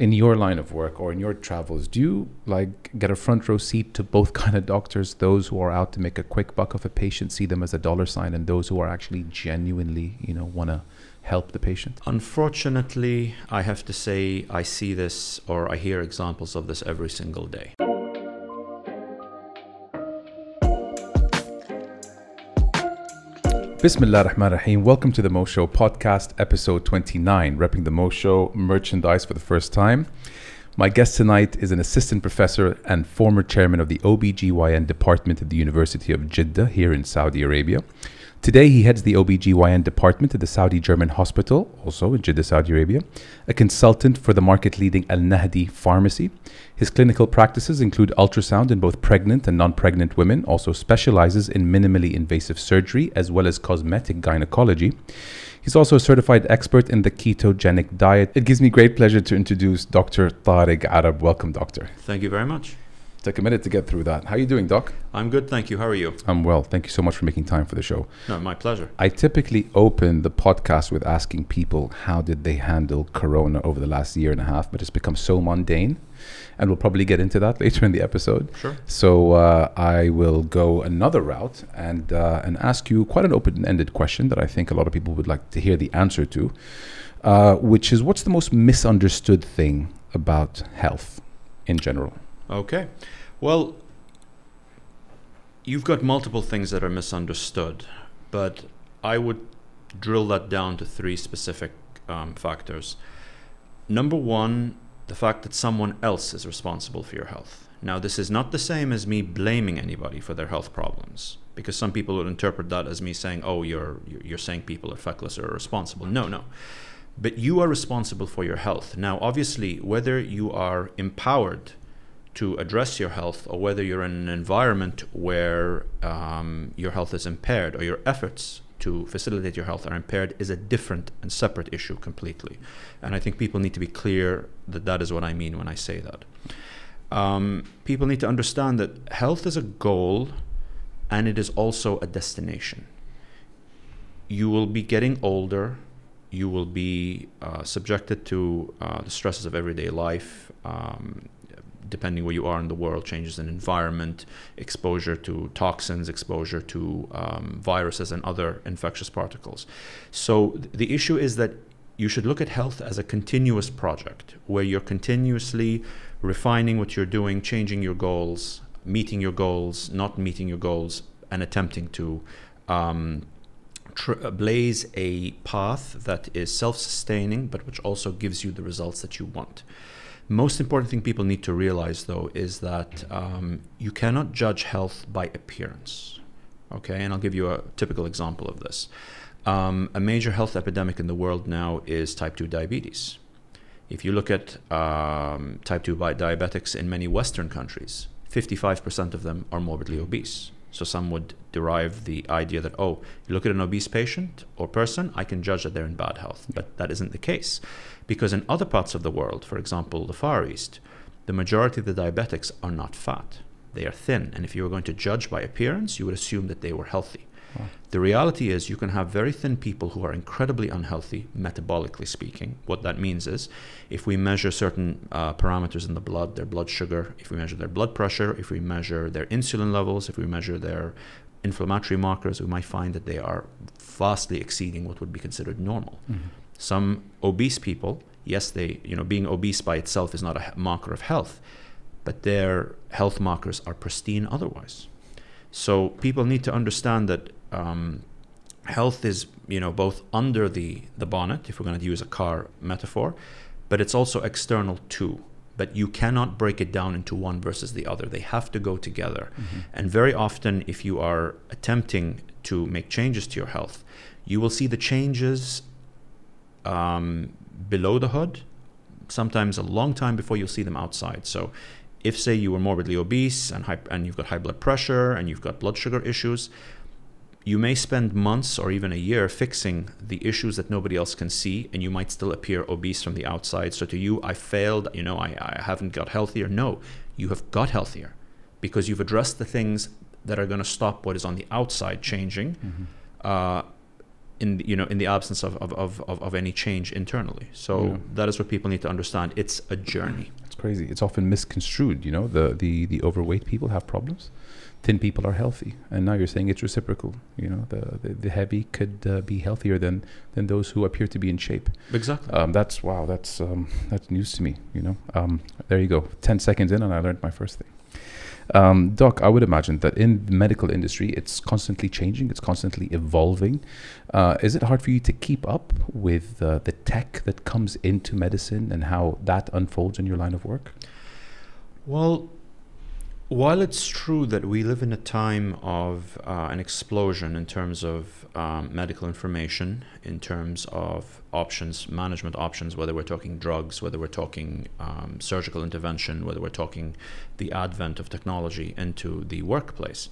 in your line of work or in your travels, do you like get a front row seat to both kind of doctors, those who are out to make a quick buck of a patient, see them as a dollar sign, and those who are actually genuinely, you know, want to help the patient? Unfortunately, I have to say I see this or I hear examples of this every single day. Bismillah ar-Rahman rahim Welcome to the Mo Show podcast, episode 29, repping the Mo Show merchandise for the first time. My guest tonight is an assistant professor and former chairman of the OBGYN department at the University of Jeddah here in Saudi Arabia. Today, he heads the OBGYN department at the Saudi German Hospital, also in Jeddah, Saudi Arabia, a consultant for the market leading Al Nahdi pharmacy. His clinical practices include ultrasound in both pregnant and non pregnant women, also specializes in minimally invasive surgery as well as cosmetic gynecology. He's also a certified expert in the ketogenic diet. It gives me great pleasure to introduce Dr. Tarek Arab. Welcome, doctor. Thank you very much. Took a minute to get through that. How are you doing, Doc? I'm good, thank you. How are you? I'm well. Thank you so much for making time for the show. No, my pleasure. I typically open the podcast with asking people how did they handle Corona over the last year and a half, but it's become so mundane, and we'll probably get into that later in the episode. Sure. So uh, I will go another route and uh, and ask you quite an open-ended question that I think a lot of people would like to hear the answer to, uh, which is what's the most misunderstood thing about health in general? Okay. Well, you've got multiple things that are misunderstood, but I would drill that down to three specific um, factors. Number one, the fact that someone else is responsible for your health. Now, this is not the same as me blaming anybody for their health problems, because some people would interpret that as me saying, "Oh, you're you're saying people are feckless or irresponsible." No, no. But you are responsible for your health. Now, obviously, whether you are empowered to address your health or whether you're in an environment where um, your health is impaired or your efforts to facilitate your health are impaired is a different and separate issue completely. And I think people need to be clear that that is what I mean when I say that. Um, people need to understand that health is a goal and it is also a destination. You will be getting older, you will be uh, subjected to uh, the stresses of everyday life. Um, depending where you are in the world, changes in environment, exposure to toxins, exposure to um, viruses and other infectious particles. So th- the issue is that you should look at health as a continuous project where you're continuously refining what you're doing, changing your goals, meeting your goals, not meeting your goals, and attempting to um, blaze a path that is self sustaining, but which also gives you the results that you want. Most important thing people need to realize, though, is that um, you cannot judge health by appearance. Okay, and I'll give you a typical example of this. Um, a major health epidemic in the world now is type 2 diabetes. If you look at um, type 2 diabetics in many Western countries, 55% of them are morbidly obese. So some would derive the idea that, oh, you look at an obese patient or person, I can judge that they're in bad health. But that isn't the case. Because in other parts of the world, for example, the Far East, the majority of the diabetics are not fat. They are thin. And if you were going to judge by appearance, you would assume that they were healthy. Wow. The reality is, you can have very thin people who are incredibly unhealthy, metabolically speaking. What that means is, if we measure certain uh, parameters in the blood, their blood sugar, if we measure their blood pressure, if we measure their insulin levels, if we measure their inflammatory markers, we might find that they are vastly exceeding what would be considered normal. Mm-hmm. Some obese people, yes, they, you know, being obese by itself is not a marker of health, but their health markers are pristine otherwise. So people need to understand that um, health is you know both under the the bonnet if we're going to use a car metaphor but it's also external too but you cannot break it down into one versus the other they have to go together mm-hmm. and very often if you are attempting to make changes to your health you will see the changes um, below the hood sometimes a long time before you'll see them outside. So if say you were morbidly obese and, high, and you've got high blood pressure and you've got blood sugar issues you may spend months or even a year fixing the issues that nobody else can see and you might still appear obese from the outside. So to you i failed you know i, I haven't got healthier. No you have got healthier because you've addressed the things that are going to stop what is on the outside changing. Mm-hmm. uh, in the, you know in the absence of, of, of, of, any change internally. So Yeah. that is what people need to understand. It's a journey. It's crazy. It's often misconstrued. You know, the the the overweight people have problems. Thin people are healthy, and now you're saying it's reciprocal. You know, the the, the heavy could uh, be healthier than than those who appear to be in shape. Exactly. Um, that's wow. That's um, that's news to me. You know. Um, there you go. Ten seconds in, and I learned my first thing. Um, Doc, I would imagine that in the medical industry, it's constantly changing. It's constantly evolving. Uh, is it hard for you to keep up with uh, the tech that comes into medicine and how that unfolds in your line of work? Well, while it's true that we live in a time of uh, an explosion in terms of um, medical information, in terms of options, management options, whether we're talking drugs, whether we're talking um, surgical intervention, whether we're talking the advent of technology into the workplace,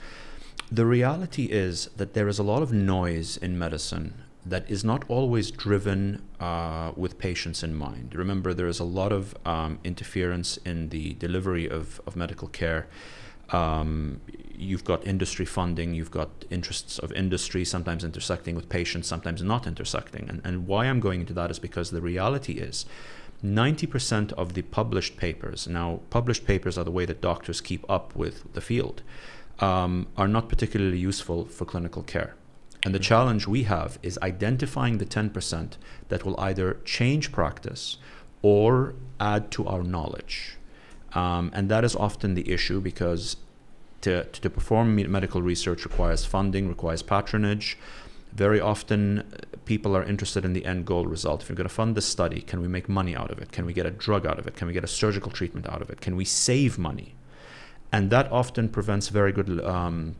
the reality is that there is a lot of noise in medicine that is not always driven uh, with patients in mind. Remember, there is a lot of um, interference in the delivery of, of medical care. Um, you've got industry funding, you've got interests of industry, sometimes intersecting with patients, sometimes not intersecting. And, and why I'm going into that is because the reality is 90% of the published papers, now, published papers are the way that doctors keep up with the field, um, are not particularly useful for clinical care. And the challenge we have is identifying the 10% that will either change practice or add to our knowledge. Um, and that is often the issue because to, to perform medical research requires funding, requires patronage. Very often, uh, people are interested in the end goal result. If you're going to fund this study, can we make money out of it? Can we get a drug out of it? Can we get a surgical treatment out of it? Can we save money? And that often prevents very good um,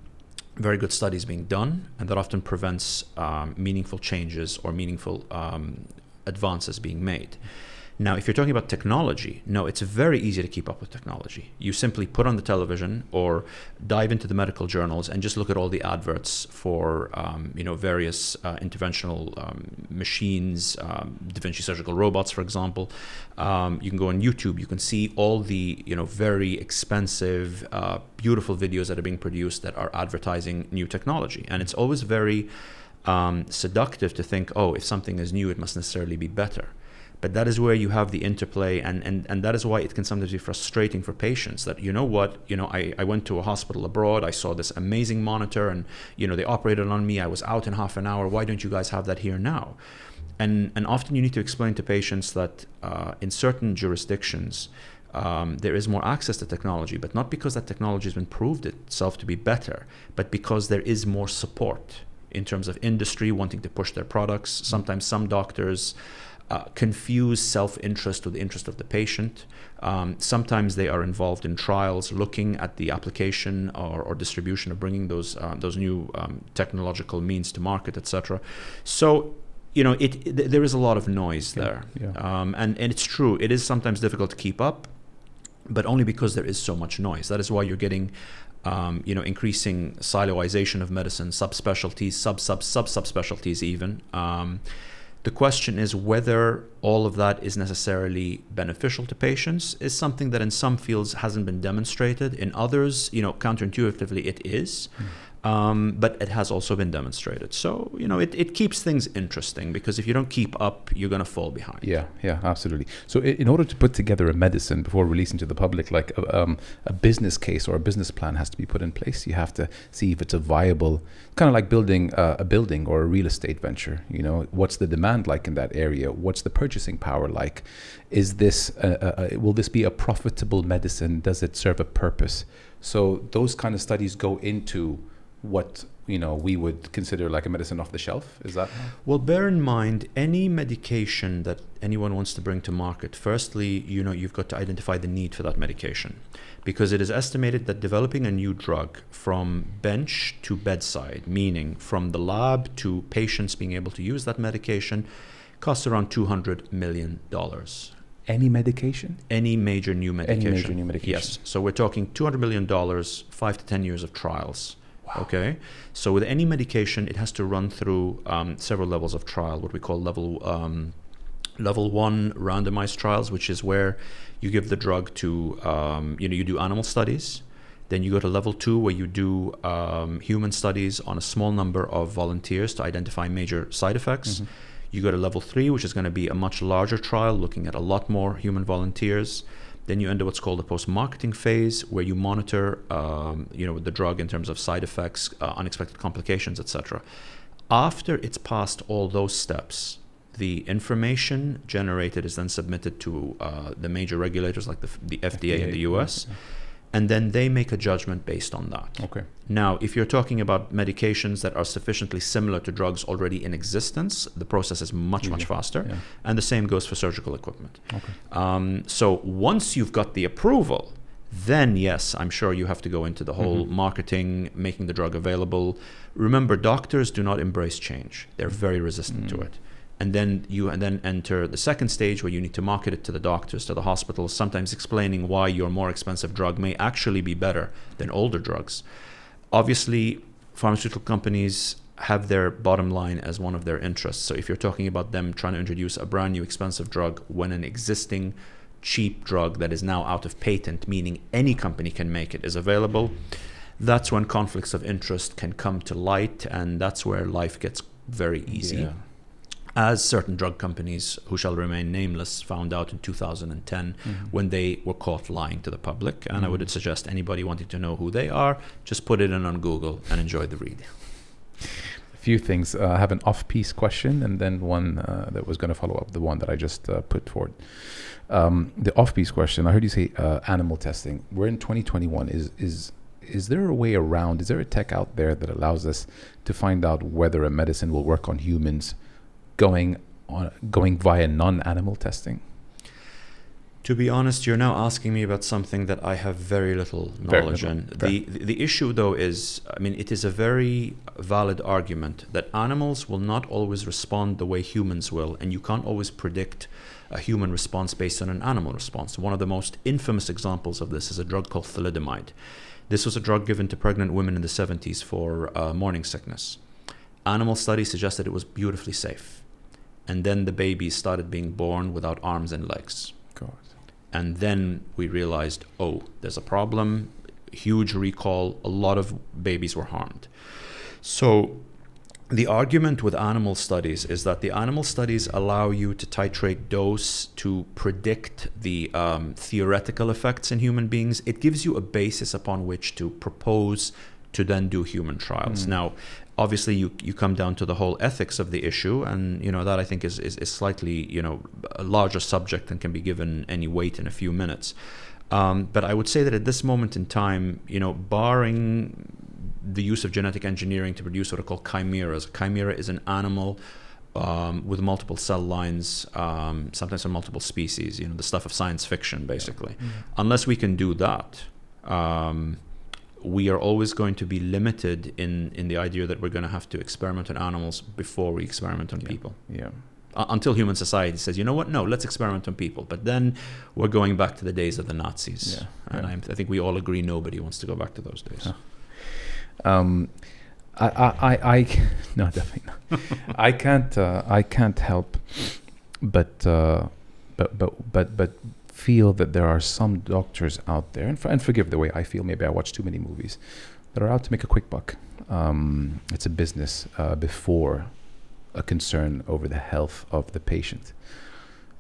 very good studies being done, and that often prevents um, meaningful changes or meaningful um, advances being made. Now, if you're talking about technology, no, it's very easy to keep up with technology. You simply put on the television or dive into the medical journals and just look at all the adverts for, um, you know, various uh, interventional um, machines, um, Da Vinci surgical robots, for example. Um, you can go on YouTube. You can see all the, you know, very expensive, uh, beautiful videos that are being produced that are advertising new technology, and it's always very um, seductive to think, oh, if something is new, it must necessarily be better but that is where you have the interplay and, and, and that is why it can sometimes be frustrating for patients that you know what you know I, I went to a hospital abroad i saw this amazing monitor and you know they operated on me i was out in half an hour why don't you guys have that here now? And and often you need to explain to patients that uh, in certain jurisdictions um, there is more access to technology but not because that technology has been proved itself to be better but because there is more support in terms of industry wanting to push their products. Sometimes some doctors uh, confuse self-interest with the interest of the patient. Um, sometimes they are involved in trials, looking at the application or, or distribution of bringing those uh, those new um, technological means to market, etc. So, you know, it, it, there is a lot of noise Yeah, there, yeah. Um, and and it's true. It is sometimes difficult to keep up, but only because there is so much noise. That is why you're getting. Um, you know, increasing siloization of medicine, subspecialties, sub sub sub subspecialties, even. Um, the question is whether all of that is necessarily beneficial to patients is something that in some fields hasn't been demonstrated. In others, you know, counterintuitively it is. Mm. Um, but it has also been demonstrated. So, you know, it, it keeps things interesting because if you don't keep up, you're going to fall behind. Yeah, yeah, absolutely. So, in order to put together a medicine before releasing to the public, like a, um, a business case or a business plan has to be put in place. You have to see if it's a viable, kind of like building a building or a real estate venture. You know, what's the demand like in that area? What's the purchasing power like? Is this will this be a profitable medicine? Does it serve a purpose? So those kind of studies go into what you know we would consider like a medicine off the shelf. Is that? Well, bear in mind any medication that anyone wants to bring to market. Firstly, you know you've got to identify the need for that medication, because it is estimated that developing a new drug from bench to bedside, meaning from the lab to patients being able to use that medication, costs around two hundred million dollars. Any medication? Any major new medication. Any major new medication. Yes. So we're talking two hundred million dollars, five to ten years of trials. Okay, so with any medication, it has to run through um, several levels of trial, what we call level um, level one randomized trials, which is where you give the drug to um, you know you do animal studies, Then you go to level two, where you do um, human studies on a small number of volunteers to identify major side effects. Mhm. You go to level three, which is going to be a much larger trial looking at a lot more human volunteers. Then you enter what's called the post-marketing phase, where you monitor, um, you know, the drug in terms of side effects, uh, unexpected complications, etc. After it's passed all those steps, the information generated is then submitted to uh, the major regulators like the, the FDA, in the US, and then they make a judgment based on that. Okay. Now, if you're talking about medications that are sufficiently similar to drugs already in existence, the process is much, much faster. Yeah. And the same goes for surgical equipment. Okay. Um, so once you've got the approval, then yes, I'm sure you have to go into the whole Mhm. marketing, making the drug available. Remember, doctors do not embrace change; they're very resistant to Mm. it. And then you and then enter the second stage where you need to market it to the doctors, to the hospitals, sometimes explaining why your more expensive drug may actually be better than older drugs. Obviously, pharmaceutical companies have their bottom line as one of their interests. So if you're talking about them trying to introduce a brand new expensive drug when an existing cheap drug that is now out of patent, meaning any company can make it, is available, that's when conflicts of interest can come to light, and that's where life gets very easy. Yeah. As certain drug companies, who shall remain nameless, found out in 2010 Mhm. when they were caught lying to the public. And I Mhm. would suggest anybody wanting to know who they are, just put it in on Google and enjoy the read. A few things. Uh, I have an off-piece question, and then one uh, that was going to follow up the one that I just uh, put forward. Um, the off-piece question. I heard you say uh, animal testing. We're in 2021. Is is is there a way around? Is there a tech out there that allows us to find out whether a medicine will work on humans, going on going via non-animal testing? To be honest, you're now asking me about something that I have very little Very knowledge little. in. The, the the issue though is, I mean, it is a very valid argument that animals will not always respond the way humans will, and you can't always predict a human response based on an animal response. One of the most infamous examples of this is a drug called thalidomide. This was a drug given to pregnant women in the 70s for uh, morning sickness. Animal studies suggested it was beautifully safe. And then the babies started being born without arms and legs. God. And then we realized, oh, there's a problem, huge recall, a lot of babies were harmed. So the argument with animal studies is that the animal studies allow you to titrate dose to predict the um, theoretical effects in human beings. It gives you a basis upon which to propose to then do human trials. Mm. Now, obviously, you, you come down to the whole ethics of the issue, and you know that I think is, is, is slightly you know a larger subject and can be given any weight in a few minutes. Um, but I would say that at this moment in time, you know, barring the use of genetic engineering to produce what are called chimeras. A chimera is an animal um, with multiple cell lines, um, sometimes from multiple species. You know, the stuff of science fiction, basically. Unless we can do that, um, we are always going to be limited in in the idea that we're going to have to experiment on animals before we experiment on Yeah. people. Yeah. Uh, until human society says, you know what? No, let's experiment on people. But then we're going back to the days of the Nazis, Yeah, and yeah. I think we all agree nobody wants to go back to those days. Huh. Um, I, I, I, I no, definitely not. I can't, uh, I can't help, but, uh, but, but, but, but feel that there are some doctors out there, and, for, and forgive the way I feel. Maybe I watch too many movies that are out to make a quick buck. Um, it's a business uh, before a concern over the health of the patient.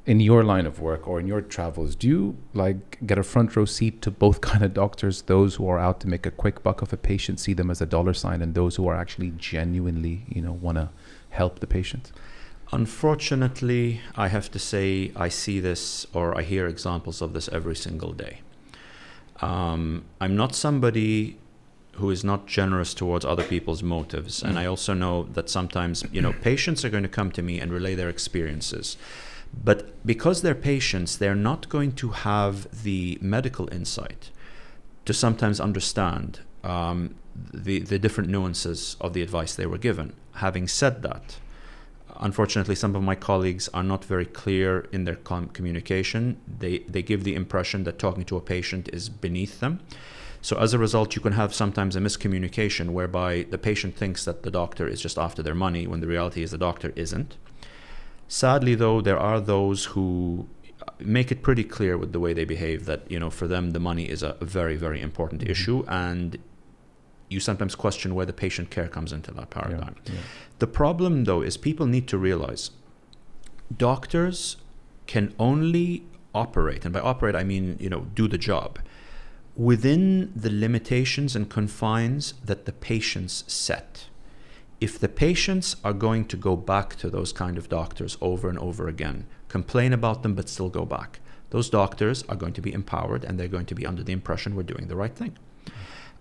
In your line of work or in your travels, do you like get a front row seat to both kind of doctors? Those who are out to make a quick buck of a patient, see them as a dollar sign, and those who are actually genuinely, you know, want to help the patient. Unfortunately, I have to say I see this or I hear examples of this every single day. Um, I'm not somebody who is not generous towards other people's motives, and I also know that sometimes you know patients are going to come to me and relay their experiences. But because they're patients, they're not going to have the medical insight to sometimes understand um, the, the different nuances of the advice they were given. Having said that, unfortunately, some of my colleagues are not very clear in their com- communication. They, they give the impression that talking to a patient is beneath them. So, as a result, you can have sometimes a miscommunication whereby the patient thinks that the doctor is just after their money when the reality is the doctor isn't. Sadly, though, there are those who make it pretty clear with the way they behave that you know for them the money is a very very important Mhm. issue and you sometimes question where the patient care comes into that paradigm. Yeah, yeah. The problem, though, is people need to realize doctors can only operate, and by operate I mean you know do the job within the limitations and confines that the patients set. If the patients are going to go back to those kind of doctors over and over again, complain about them but still go back, those doctors are going to be empowered and they're going to be under the impression we're doing the right thing.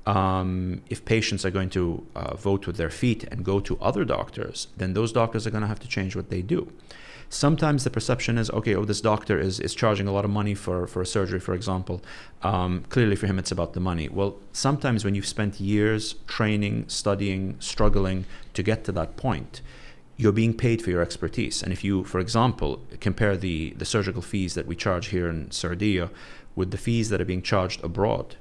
Um, if patients are going to uh, vote with their feet and go to other doctors, then those doctors are going to have to change what they do. Sometimes the perception is, okay, oh, this doctor is, is charging a lot of money for, for a surgery, for example. Um, clearly, for him, it's about the money. Well, sometimes when you've spent years training, studying, struggling to get to that point, you're being paid for your expertise. And if you, for example, compare the, the surgical fees that we charge here in Sardia with the fees that are being charged abroad,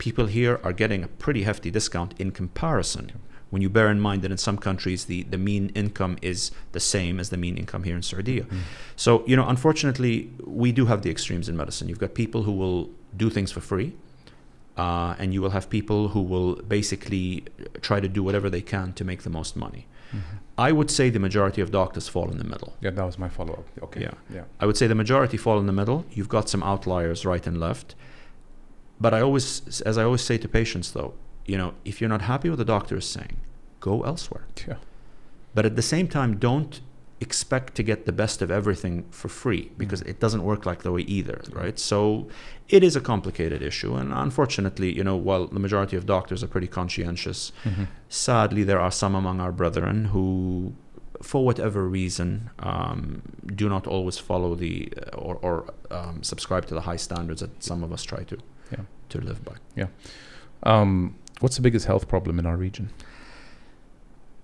people here are getting a pretty hefty discount in comparison. When you bear in mind that in some countries the, the mean income is the same as the mean income here in Sardia. Mm. So, you know, unfortunately, we do have the extremes in medicine. You've got people who will do things for free, uh, and you will have people who will basically try to do whatever they can to make the most money. Mhm. I would say the majority of doctors fall in the middle. Yeah, that was my follow up. Okay. Yeah. Yeah. I would say the majority fall in the middle. You've got some outliers right and left. But I always, as I always say to patients, though, you know, if you're not happy with the doctor is saying, go elsewhere. Yeah. But at the same time, don't expect to get the best of everything for free because it doesn't work like that way either, right? So it is a complicated issue. And unfortunately, you know, while the majority of doctors are pretty conscientious, Mhm. sadly, there are some among our brethren who, for whatever reason, um, do not always follow the or, or um, subscribe to the high standards that some of us try to. To live by. Um, what's the biggest health problem in our region?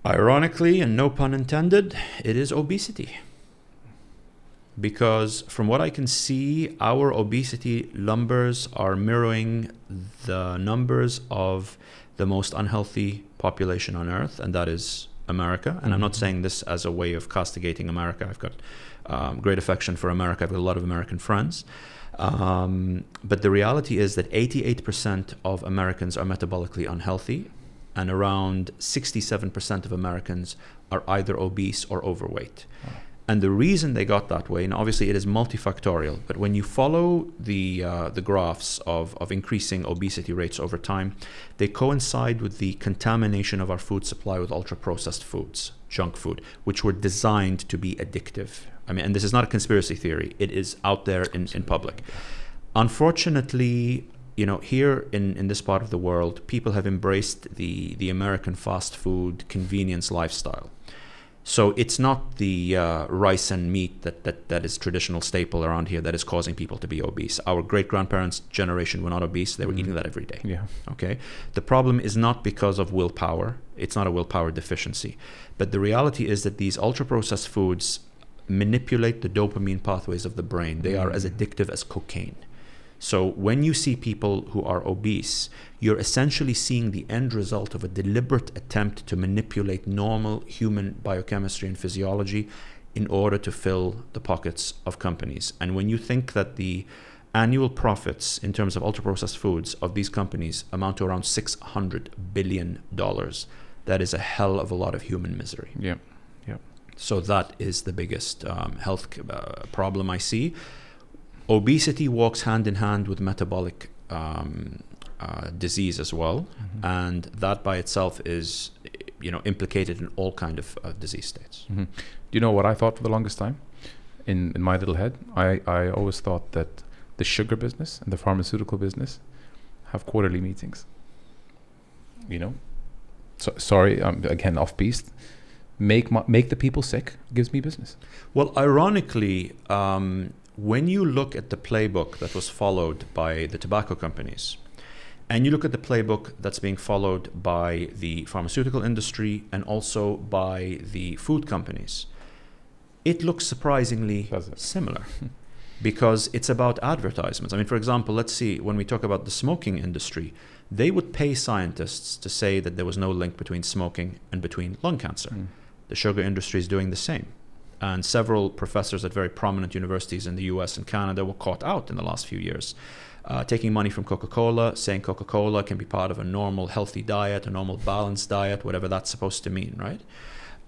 Ironically, and no pun intended, it is obesity. Because from what I can see, our obesity numbers are mirroring the numbers of the most unhealthy population on earth, and that is America. And I'm not Mhm. saying this as a way of castigating America. I've got um, great affection for America. I've got a lot of American friends. Um, but the reality is that 88% of Americans are metabolically unhealthy, and around 67% of Americans are either obese or overweight. Wow. And the reason they got that way, and obviously it is multifactorial, but when you follow the uh, the graphs of, of increasing obesity rates over time, they coincide with the contamination of our food supply with ultra processed foods, junk food, which were designed to be addictive. I mean, and this is not a conspiracy theory; it is out there in, in public. Unfortunately, you know, here in, in this part of the world, people have embraced the, the American fast food convenience lifestyle. So it's not the uh, rice and meat that, that, that is traditional staple around here that is causing people to be obese. Our great grandparents' generation were not obese; they were Mhm. eating that every day. Yeah. Okay, the problem is not because of willpower; it's not a willpower deficiency, but the reality is that these ultra processed foods manipulate the dopamine pathways of the brain. They are as Mm. addictive as cocaine. So when you see people who are obese, you're essentially seeing the end result of a deliberate attempt to manipulate normal human biochemistry and physiology in order to fill the pockets of companies. And when you think that the annual profits in terms of ultra processed foods of these companies amount to around 600 billion dollars, that is a hell of a lot of human misery. Yeah. So that is the biggest um, health uh, problem I see. Obesity walks hand in hand with metabolic um, uh, disease as well, Mhm. and that by itself is, you know, implicated in all kind of uh, disease states. Mhm. Do you know what I thought for the longest time? In in my little head, I, I always thought that the sugar business and the pharmaceutical business have quarterly meetings. You know, so, sorry, I'm again off beast. Make my, make the people sick gives me business. Well, ironically, um, when you look at the playbook that was followed by the tobacco companies, and you look at the playbook that's being followed by the pharmaceutical industry and also by the food companies, it looks surprisingly it? similar because it's about advertisements. I mean, for example, let's see, when we talk about the smoking industry, they would pay scientists to say that there was no link between smoking and between lung cancer. Mm. The sugar industry is doing the same. And several professors at very prominent universities in the US and Canada were caught out in the last few years. Uh, taking money from Coca Cola, saying Coca Cola can be part of a normal, healthy diet, a normal, balanced diet, whatever that's supposed to mean, right?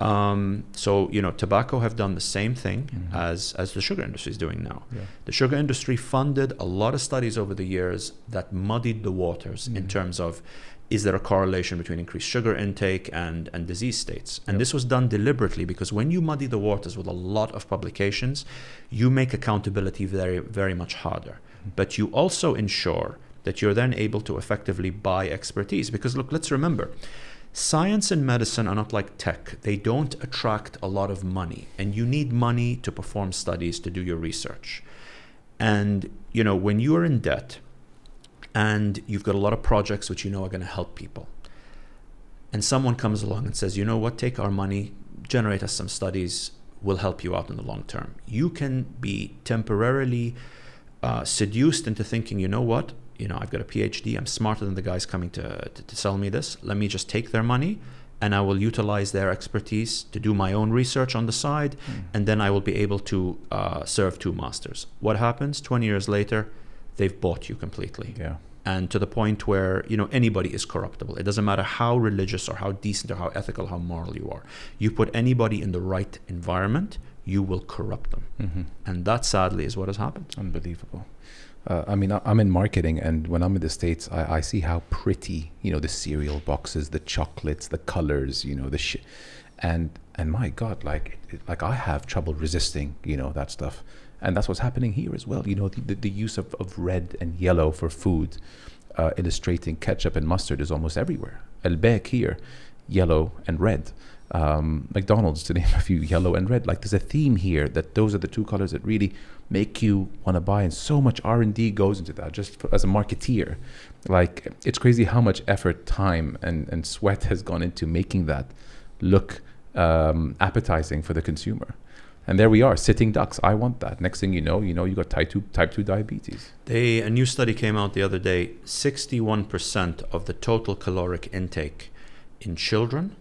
Um, so you know, tobacco have done the same thing Mhm. as as the sugar industry is doing now. Yeah. The sugar industry funded a lot of studies over the years that muddied the waters in Mhm. terms of is there a correlation between increased sugar intake and, and disease states? And Yep. this was done deliberately because when you muddy the waters with a lot of publications, you make accountability very, very much harder. Mhm. But you also ensure that you're then able to effectively buy expertise. Because look, let's remember, science and medicine are not like tech. They don't attract a lot of money, and you need money to perform studies to do your research. And you know, when you are in debt and you've got a lot of projects which you know are going to help people, and someone comes along and says, you know what, take our money, generate us some studies, we'll help you out in the long term. You can be temporarily uh, seduced into thinking, you know what, you know, I've got a PhD, I'm smarter than the guys coming to, to, to sell me this. Let me just take their money and I will utilize their expertise to do my own research on the side, Mm. and then I will be able to uh, serve two masters. What happens 20 years later? They've bought you completely. Yeah. and to the point where you know anybody is corruptible. It doesn't matter how religious or how decent or how ethical how moral you are. You put anybody in the right environment you will corrupt them. Hmm and that sadly is what has happened. Unbelievable. Uh, I mean, I- I'm in marketing, and when I'm in the states, I, I see how pretty, you know, the cereal boxes, the chocolates, the colors, you know, the shit, and and my God, like, it, like I have trouble resisting, you know, that stuff, and that's what's happening here as well. You know, the the, the use of, of red and yellow for food, uh, illustrating ketchup and mustard is almost everywhere. Al Baik here, yellow and red. Um, McDonald's, to name a few, yellow and red. Like there's a theme here that those are the two colors that really make you want to buy, and so much R and D goes into that. Just for, as a marketeer, like it's crazy how much effort, time, and and sweat has gone into making that look um, appetizing for the consumer. And there we are, sitting ducks. I want that. Next thing you know, you know you got type two type two diabetes. they a new study came out the other day 61% of the total caloric intake in children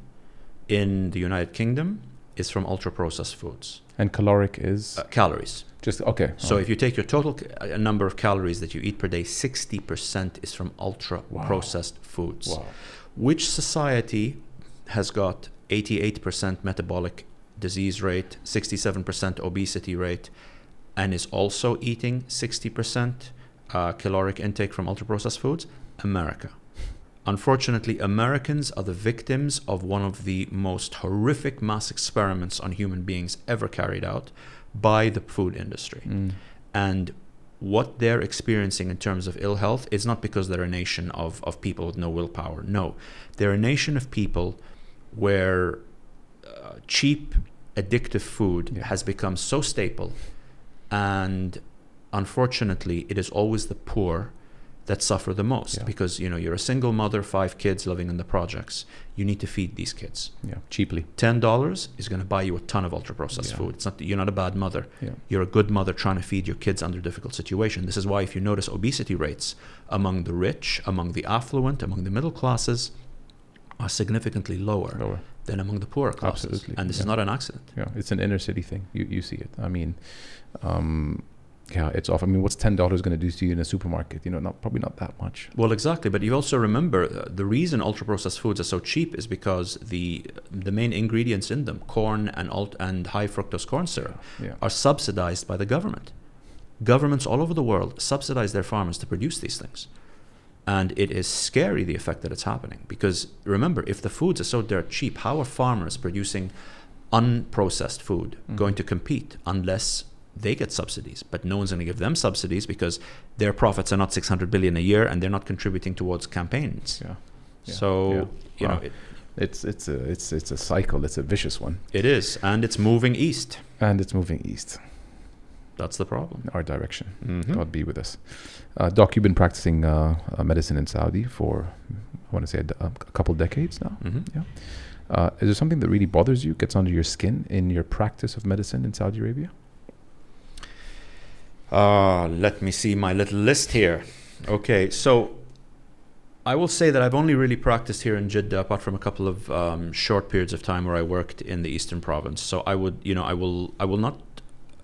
in the united kingdom is from ultra processed foods And caloric is uh, calories just okay. So oh, if you take your total a number of calories that you eat per day, 60% is from ultra Wow. processed foods. wow. Which society has got 88% metabolic disease rate, 67% obesity rate, and is also eating 60% uh, caloric intake from ultra processed foods? America. Unfortunately, Americans are the victims of one of the most horrific mass experiments on human beings ever carried out by the food industry Mm. and what they're experiencing in terms of ill health is not because they're a nation of, of people with no willpower. No, they're a nation of people where cheap, addictive food Yeah. has become so staple, and unfortunately, it is always the poor that suffer the most Yeah. because you know you're a single mother, five kids living in the projects. You need to feed these kids. Yeah, cheaply. Ten dollars is going to buy you a ton of ultra processed Yeah. food. It's not you're not a bad mother Yeah. you're a good mother trying to feed your kids under difficult situation. This is why if you notice obesity rates among the rich, among the affluent, among the middle classes are significantly lower Lower. Than among the poorer classes. Absolutely, And this is not an accident. Yeah, it's an inner city thing. You you see it. I mean, um, yeah, it's off. I mean, what's ten dollars going to do to you in a supermarket? You know, not probably not that much. Well, exactly. But you also remember uh, the reason ultra processed foods are so cheap is because the the main ingredients in them, corn and alt and high fructose corn syrup, Yeah, are subsidized by the government. Governments all over the world subsidize their farmers to produce these things. And it is scary the effect that it's happening. Because remember, if the foods are so dirt cheap, how are farmers producing unprocessed food Mhm. going to compete unless they get subsidies? But no one's going to give them subsidies because their profits are not 600 billion a year and they're not contributing towards campaigns. yeah. Yeah, So, yeah. you Wow. know, it, It's it's a it's it's a cycle. It's a vicious one, it is. And it's moving east. and it's moving east, That's the problem. our direction. Mhm. God be with us. Uh, Doc, you've been practicing uh, uh, medicine in Saudi for I want to say a, d- a couple decades now. Mhm. Uh, is there something that really bothers you, gets under your skin in your practice of medicine in Saudi Arabia? Uh, let me see my little list here. Okay, so I will say that I've only really practiced here in Jeddah, apart from a couple of um, short periods of time where I worked in the Eastern Province. So I would, you know, I will, I will not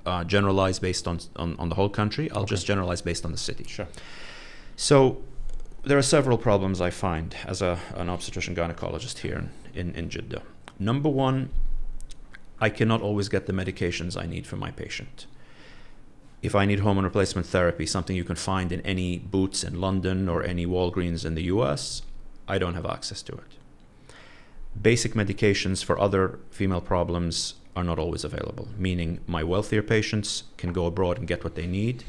uh, generalize based on, on on the whole country. I'll Okay. just generalize based on the city. Sure. So there are several problems I find as a, an obstetrician gynecologist here in, in, in Jeddah. Number one, I cannot always get the medications I need for my patient. If I need hormone replacement therapy, something you can find in any Boots in London or any Walgreens in the US, I don't have access to it. Basic medications for other female problems are not always available, meaning my wealthier patients can go abroad and get what they need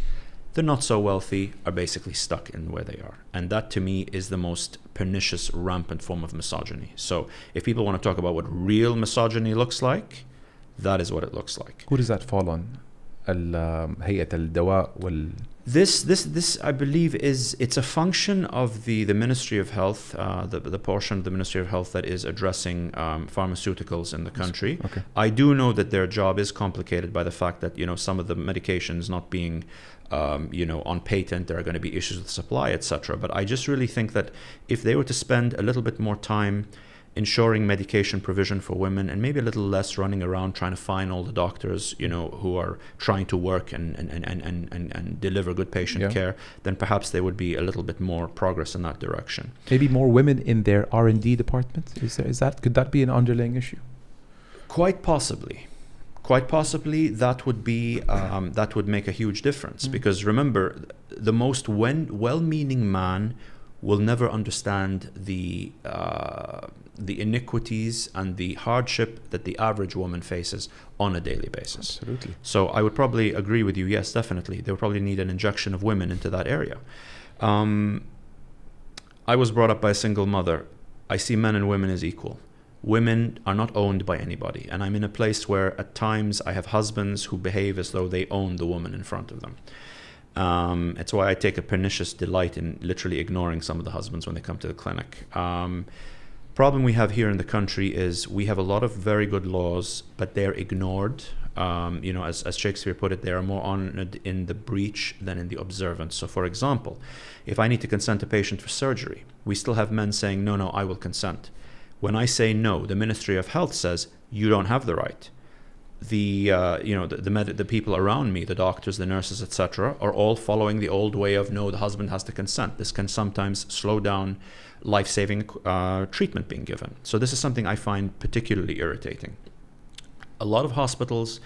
the not so wealthy are basically stuck in where they are. And that to me is the most pernicious, rampant form of misogyny. So if people want to talk about what real misogyny looks like, that is what it looks like. Who does that fall on? ال- um, هيئة الدواء وال This, this, this, I believe, is it's a function of the, the Ministry of Health, uh, the, the portion of the Ministry of Health that is addressing um, pharmaceuticals in the country. Okay. I do know that their job is complicated by the fact that you know some of the medications not being um, you know on patent there are going to be issues with supply etc but I just really think that if they were to spend a little bit more time ensuring medication provision for women and maybe a little less running around trying to find all the doctors you know who are trying to work and and, and, and, and, and, deliver good patient Yeah. care then perhaps there would be a little bit more progress in that direction maybe more women in their R and D department. Is there, is that could that be an underlying issue? Quite possibly. Quite possibly that would be um, that would make a huge difference Mm. because remember the most well-meaning man will never understand the uh, the iniquities and the hardship that the average woman faces on a daily basis. Absolutely. So I would probably agree with you. Yes, definitely. They would probably need an injection of women into that area. Um, I was brought up by a single mother. I see men and women as equal. Women are not owned by anybody, and I'm in a place where at times I have husbands who behave as though they own the woman in front of them. Um, it's why I take a pernicious delight in literally ignoring some of the husbands when they come to the clinic. Um, problem we have here in the country is we have a lot of very good laws, but they're ignored. Um, you know, as, as Shakespeare put it, they are more honored in the breach than in the observance. So, for example, if I need to consent a patient for surgery, we still have men saying, no, no, I will consent. When I say no, the Ministry of Health says, you don't have the right the uh, you know the the, med- the people around me, the doctors, the nurses, etc., are all following the old way of no, the husband has to consent. This can sometimes slow down life-saving uh, treatment being given. So this is something I find particularly irritating. A lot of hospitals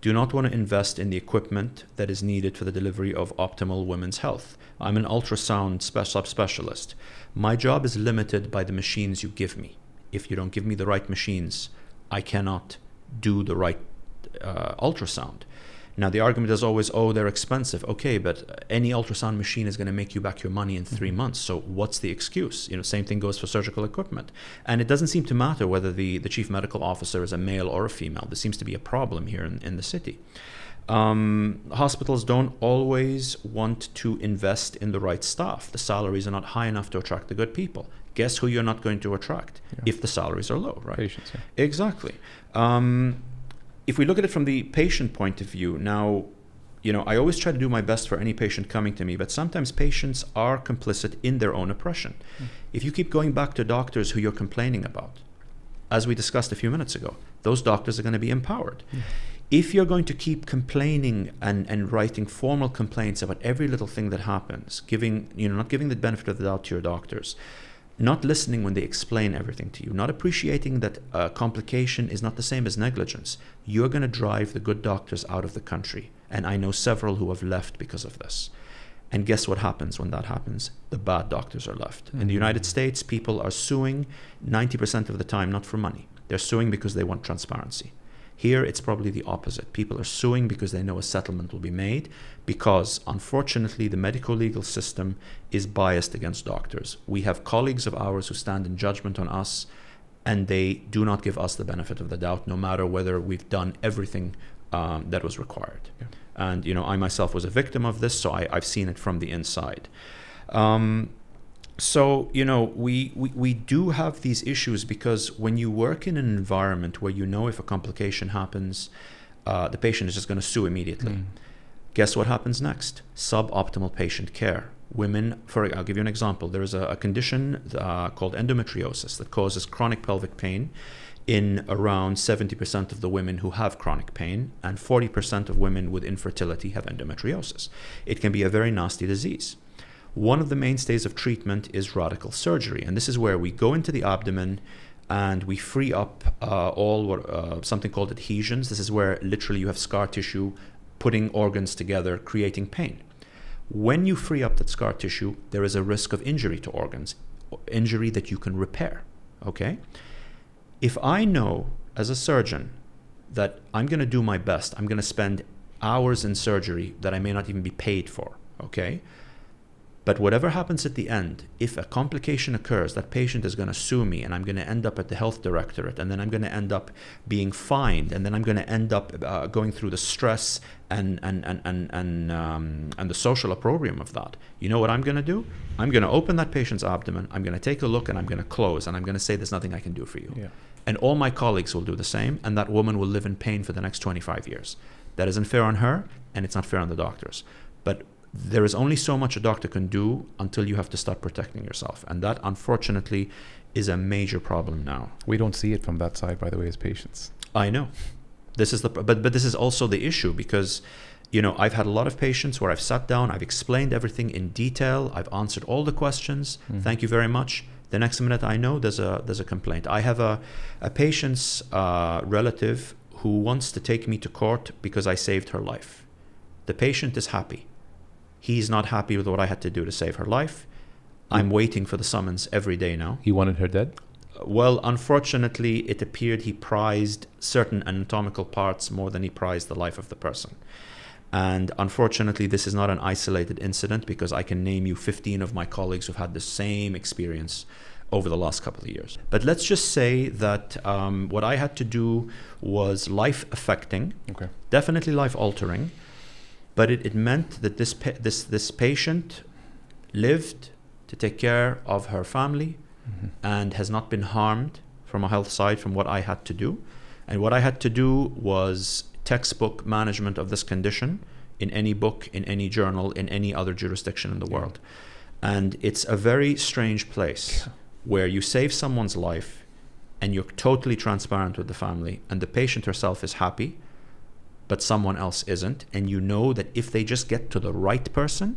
do not want to invest in the equipment that is needed for the delivery of optimal women's health. I'm an ultrasound spe- subspecialist. My job is limited by the machines you give me. If you don't give me the right machines, I cannot do the right uh, ultrasound. Now, the argument is always, oh, they're expensive. Okay, but any ultrasound machine is going to make you back your money in 3 months. So, what's the excuse? You know, same thing goes for surgical equipment. And it doesn't seem to matter whether the, the chief medical officer is a male or a female. There seems to be a problem here in, in the city. Um, hospitals don't always want to invest in the right staff. The salaries are not high enough to attract the good people. Guess who you're not going to attract Yeah. if the salaries are low, right? Patients. Yeah. Exactly. Um, if we look at it from the patient point of view, now, you know, I always try to do my best for any patient coming to me, but sometimes patients are complicit in their own oppression. Mm. If you keep going back to doctors who you're complaining about, as we discussed a few minutes ago, those doctors are going to be empowered. If you're going to keep complaining and, and writing formal complaints about every little thing that happens, giving you know not giving the benefit of the doubt to your doctors, not listening when they explain everything to you, not appreciating that uh, complication is not the same as negligence, you're going to drive the good doctors out of the country. And I know several who have left because of this. And guess what happens when that happens? The bad doctors are left. In the United States, people are suing 90% of the time not for money. They're suing because they want transparency. Here, it's probably the opposite. People are suing because they know a settlement will be made, because unfortunately, the medical legal system is biased against doctors. We have colleagues of ours who stand in judgment on us, and they do not give us the benefit of the doubt, no matter whether we've done everything um, that was required. Yeah. And you know, I myself was a victim of this, so I, I've seen it from the inside. Um, so you know we, we we do have these issues because when you work in an environment where you know if a complication happens uh, the patient is just going to sue immediately Mm. guess what happens next suboptimal patient care women, for I'll give you an example. There is a, a condition uh, called endometriosis that causes chronic pelvic pain in around 70% of the women who have chronic pain, and 40% of women with infertility have endometriosis. It can be a very nasty disease. One of the mainstays of treatment is radical surgery, and this is where we go into the abdomen and we free up uh, all uh, something called adhesions. This is where literally you have scar tissue putting organs together, creating pain. When you free up that scar tissue, there is a risk of injury to organs, injury that you can repair. Okay? If I know as a surgeon that I'm going to do my best, I'm going to spend hours in surgery that I may not even be paid for, okay? But whatever happens at the end, if a complication occurs, that patient is going to sue me and I'm going to end up at the health directorate and then I'm going to end up being fined and then I'm going to end up uh, going through the stress and, and, and, and, and, um, and the social opprobrium of that. You know what I'm going to do? I'm going to open that patient's abdomen, I'm going to take a look and I'm going to close and I'm going to say there's nothing I can do for you. Yeah. And all my colleagues will do the same and that woman will live in pain for the next 25 years. That isn't fair on her and it's not fair on the doctors. There is only so much a doctor can do until you have to start protecting yourself. And that, unfortunately, is a major problem now. We don't see it from that side, by the way, as patients. I know. This is the but but this is also the issue because you know I've had a lot of patients where I've sat down, I've explained everything in detail, I've answered all the questions. Mhm. Thank you very much. The next minute I know there's a there's a complaint. I have a a patient's uh, relative who wants to take me to court because I saved her life. The patient is happy. He's not happy with what I had to do to save her life. I'm waiting for the summons every day now. He wanted her dead? Well, unfortunately, it appeared he prized certain anatomical parts more than he prized the life of the person. And unfortunately, this is not an isolated incident because I can name you 15 of my colleagues who've had the same experience over the last couple of years. But let's just say that um, what I had to do was life affecting, Okay. definitely life altering, but it, it meant that this, pa- this, this patient lived to take care of her family Mhm. and has not been harmed from a health side from what I had to do. And what I had to do was textbook management of this condition in any book, in any journal, in any other jurisdiction in the Yeah. world. And it's a very strange place Yeah. where you save someone's life and you're totally transparent with the family, and the patient herself is happy, but someone else isn't. And you know that if they just get to the right person,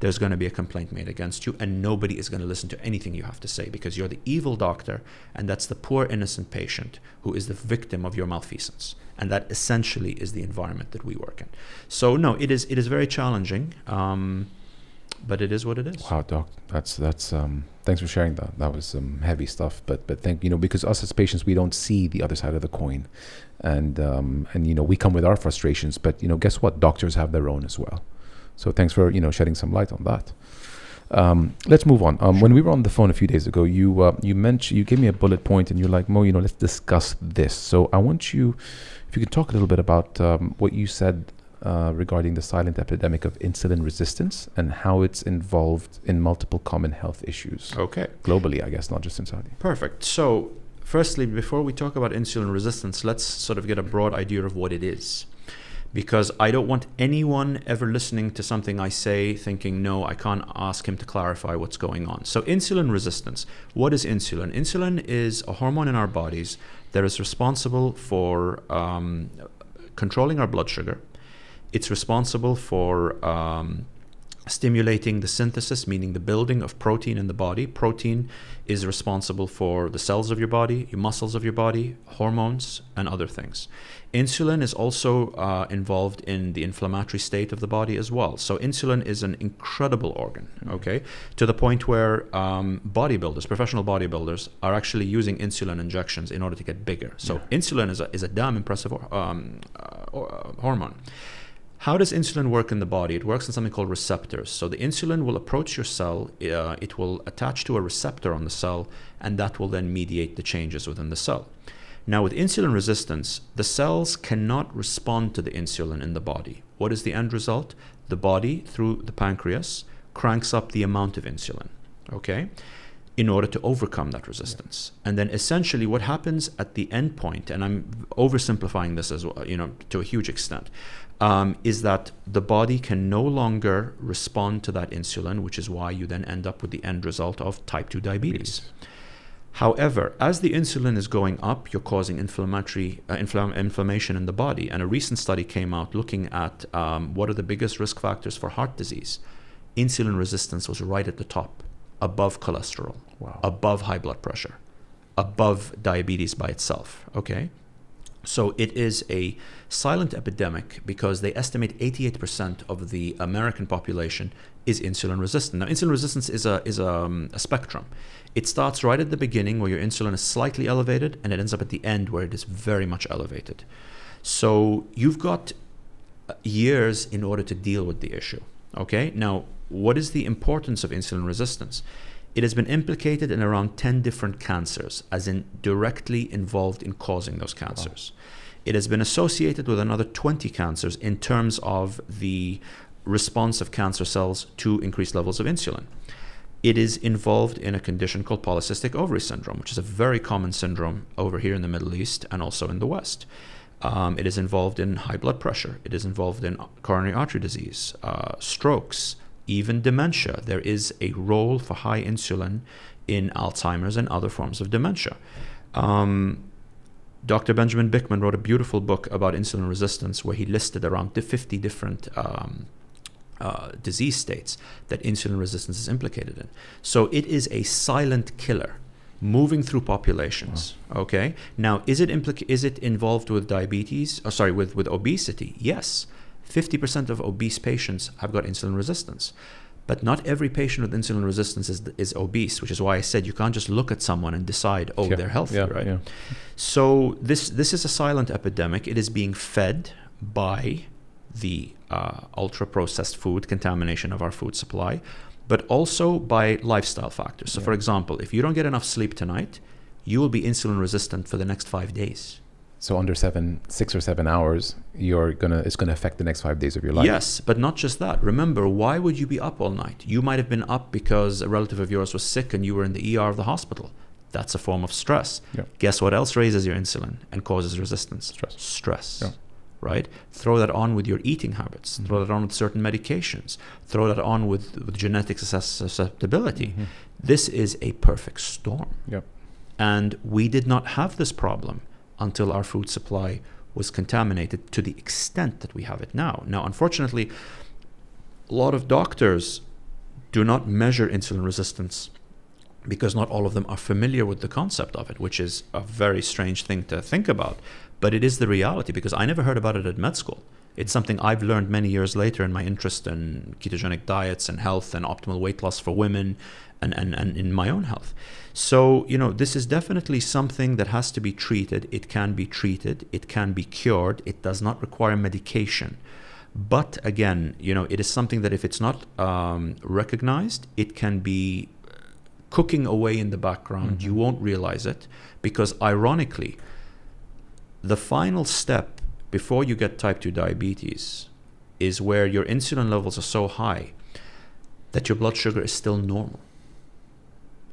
there's going to be a complaint made against you, and nobody is going to listen to anything you have to say because you're the evil doctor, and that's the poor, innocent patient who is the victim of your malfeasance. And that essentially is the environment that we work in. So, no, it is, it is very challenging, um, but it is what it is. Wow, doc, that's that's. Um, thanks for sharing that. That was some heavy stuff. But but thank you know because us as patients we don't see the other side of the coin, and um, and you know we come with our frustrations. But you know guess what? Doctors have their own as well. So thanks for you know shedding some light on that. Um, let's move on. Um, when we were on the phone a few days ago, you uh, you mentioned you gave me a bullet point, and you're like, Mo, you know, let's discuss this. So I want you, if you could talk a little bit about um, what you said uh, regarding the silent epidemic of insulin resistance and how it's involved in multiple common health issues Okay. globally, I guess, not just in Saudi. Perfect. So, firstly, before we talk about insulin resistance, let's sort of get a broad idea of what it is. Because I don't want anyone ever listening to something I say thinking, no, I can't ask him to clarify what's going on. So, insulin resistance. What is insulin? Insulin is a hormone in our bodies that is responsible for um, controlling our blood sugar. It's responsible for um, stimulating the synthesis, meaning the building of protein in the body. Protein is responsible for the cells of your body, your muscles of your body, hormones, and other things. Insulin is also uh, involved in the inflammatory state of the body as well. So, insulin is an incredible organ, okay, to the point where um, bodybuilders, professional bodybuilders, are actually using insulin injections in order to get bigger. So, insulin is a, is a damn impressive um, uh, uh, hormone. How does insulin work in the body? It works in something called receptors. So the insulin will approach your cell, uh, it will attach to a receptor on the cell, and that will then mediate the changes within the cell. Now, with insulin resistance, the cells cannot respond to the insulin in the body. What is the end result? The body, through the pancreas, cranks up the amount of insulin. Okay? In order to overcome that resistance. And then essentially what happens at the end point, and I'm oversimplifying this as well, you know, to a huge extent, um, is that the body can no longer respond to that insulin, which is why you then end up with the end result of type 2 diabetes. However, as the insulin is going up, you're causing inflammatory uh, infl- inflammation in the body. And a recent study came out looking at um, what are the biggest risk factors for heart disease. Insulin resistance was right at the top, above cholesterol, Wow. above high blood pressure, above diabetes by itself. Okay, so it is a silent epidemic because they estimate 88% of the American population is insulin resistant. Now, insulin resistance is a is a, um, a spectrum. It starts right at the beginning where your insulin is slightly elevated, and it ends up at the end where it is very much elevated. So you've got years in order to deal with the issue. Okay, now what is the importance of insulin resistance? It has been implicated in around 10 different cancers, as in directly involved in causing those cancers. It has been associated with another 20 cancers in terms of the response of cancer cells to increased levels of insulin. It is involved in a condition called polycystic ovary syndrome, which is a very common syndrome over here in the Middle East and also in the West. Um, it is involved in high blood pressure. It is involved in coronary artery disease, uh, strokes, even dementia. There is a role for high insulin in Alzheimer's and other forms of dementia. Um, Dr. Benjamin Bikman wrote a beautiful book about insulin resistance where he listed around 50 different um, uh, disease states that insulin resistance is implicated in. So it is a silent killer moving through populations. Okay. Now, is it implica- is it involved with diabetes? Oh, sorry, with with obesity? Yes. 50% of obese patients have got insulin resistance. But not every patient with insulin resistance is, is obese, which is why I said you can't just look at someone and decide, oh, Yeah, they're healthy, yeah, right? yeah. So this this is a silent epidemic. It is being fed by the uh, ultra processed food contamination of our food supply, but also by lifestyle factors. So, for example, if you don't get enough sleep tonight, you will be insulin resistant for the next five days. So under seven, six or seven hours, you're gonna it's gonna affect the next five days of your life. Yes, but not just that. Remember, why would you be up all night? You might have been up because a relative of yours was sick and you were in the ER of the hospital. That's a form of stress. Yeah. Guess what else raises your insulin and causes resistance? Stress. Stress. Yeah. Right? Throw that on with your eating habits. Mhm. Throw that on with certain medications. Throw that on with, with genetic sus- susceptibility. Mhm. This is a perfect storm. Yep. And we did not have this problem until our food supply was contaminated to the extent that we have it now. Now, unfortunately, a lot of doctors do not measure insulin resistance because not all of them are familiar with the concept of it, which is a very strange thing to think about. But it is the reality because I never heard about it at med school. It's something I've learned many years later in my interest in ketogenic diets and health and optimal weight loss for women and, and, and in my own health. So, you know, this is definitely something that has to be treated. It can be treated, it can be cured, it does not require medication. But again, you know, it is something that if it's not um, recognized, it can be cooking away in the background. Mhm. You won't realize it because, ironically, the final step before you get type 2 diabetes is where your insulin levels are so high that your blood sugar is still normal.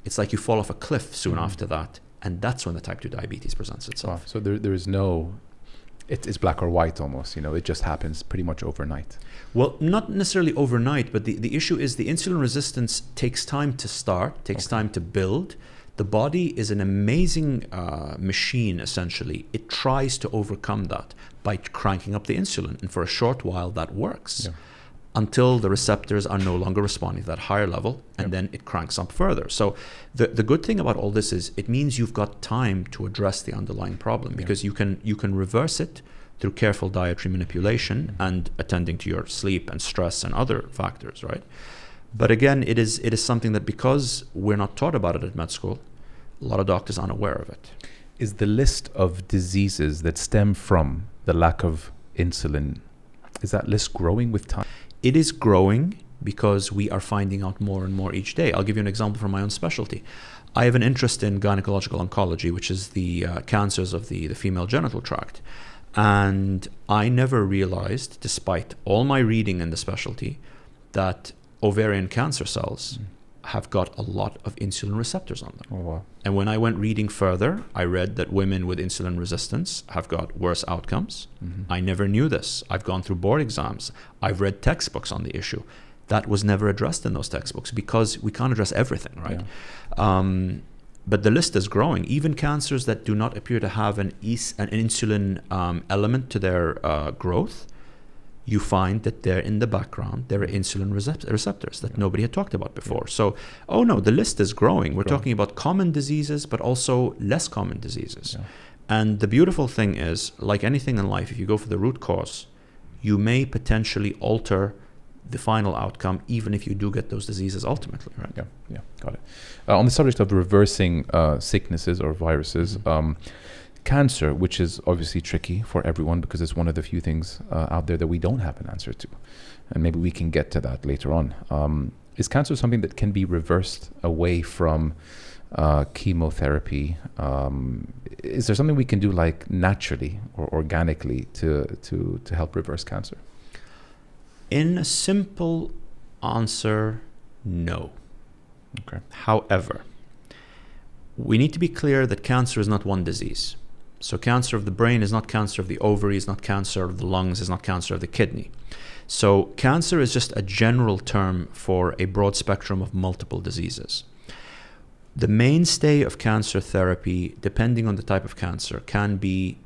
It's like you fall off a cliff soon Mhm. after that, and that's when the type 2 diabetes presents Wow. itself. So there, there is no, it, it's black or white almost. You know, it just happens pretty much overnight. Well, not necessarily overnight, but the, the issue is the insulin resistance takes time to start, takes Okay. time to build. The body is an amazing uh, machine, essentially. It tries to overcome that by cranking up the insulin. And for a short while, that works Yeah. Until the receptors are no longer responding to that higher level, and Yep. then it cranks up further. So, the, the good thing about all this is it means you've got time to address the underlying problem because you can you can reverse it through careful dietary manipulation Mhm. and attending to your sleep and stress and other factors, right? But again, it is it is something that because we're not taught about it at med school, a lot of doctors aren't aware of it. Is the list of diseases that stem from the lack of insulin, is that list growing with time? It is growing because we are finding out more and more each day. I'll give you an example from my own specialty. I have an interest in gynecological oncology, which is the uh, cancers of the, the female genital tract. And I never realized, despite all my reading in the specialty, that ovarian cancer cells have got a lot of insulin receptors on them. Oh wow. And when I went reading further, I read that women with insulin resistance have got worse outcomes. Mhm. I never knew this. I've gone through board exams. I've read textbooks on the issue. That was never addressed in those textbooks because we can't address everything, right? Um, but the list is growing. Even cancers that do not appear to have an, an insulin um, element to their uh, growth, you find that they're in the background. There are insulin receptors that Yeah. nobody had talked about before. So, oh no, the list is growing. We're Growing. talking about common diseases, but also less common diseases. Yeah. And the beautiful thing is, like anything in life, if you go for the root cause, you may potentially alter the final outcome, even if you do get those diseases ultimately, right? Yeah, yeah, got it. Uh, on the subject of reversing uh, sicknesses or viruses, Mhm. um, cancer, which is obviously tricky for everyone because it's one of the few things uh, out there that we don't have an answer to, and maybe we can get to that later on. Um, is cancer something that can be reversed away from uh, chemotherapy? Um, is there something we can do like naturally or organically to to to help reverse cancer? In a simple answer, no. Okay. However, we need to be clear that cancer is not one disease. So, cancer of the brain is not cancer of the ovary, is not cancer of the lungs, is not cancer of the kidney. So, cancer is just a general term for a broad spectrum of multiple diseases. The mainstay of cancer therapy, depending on the type of cancer, can be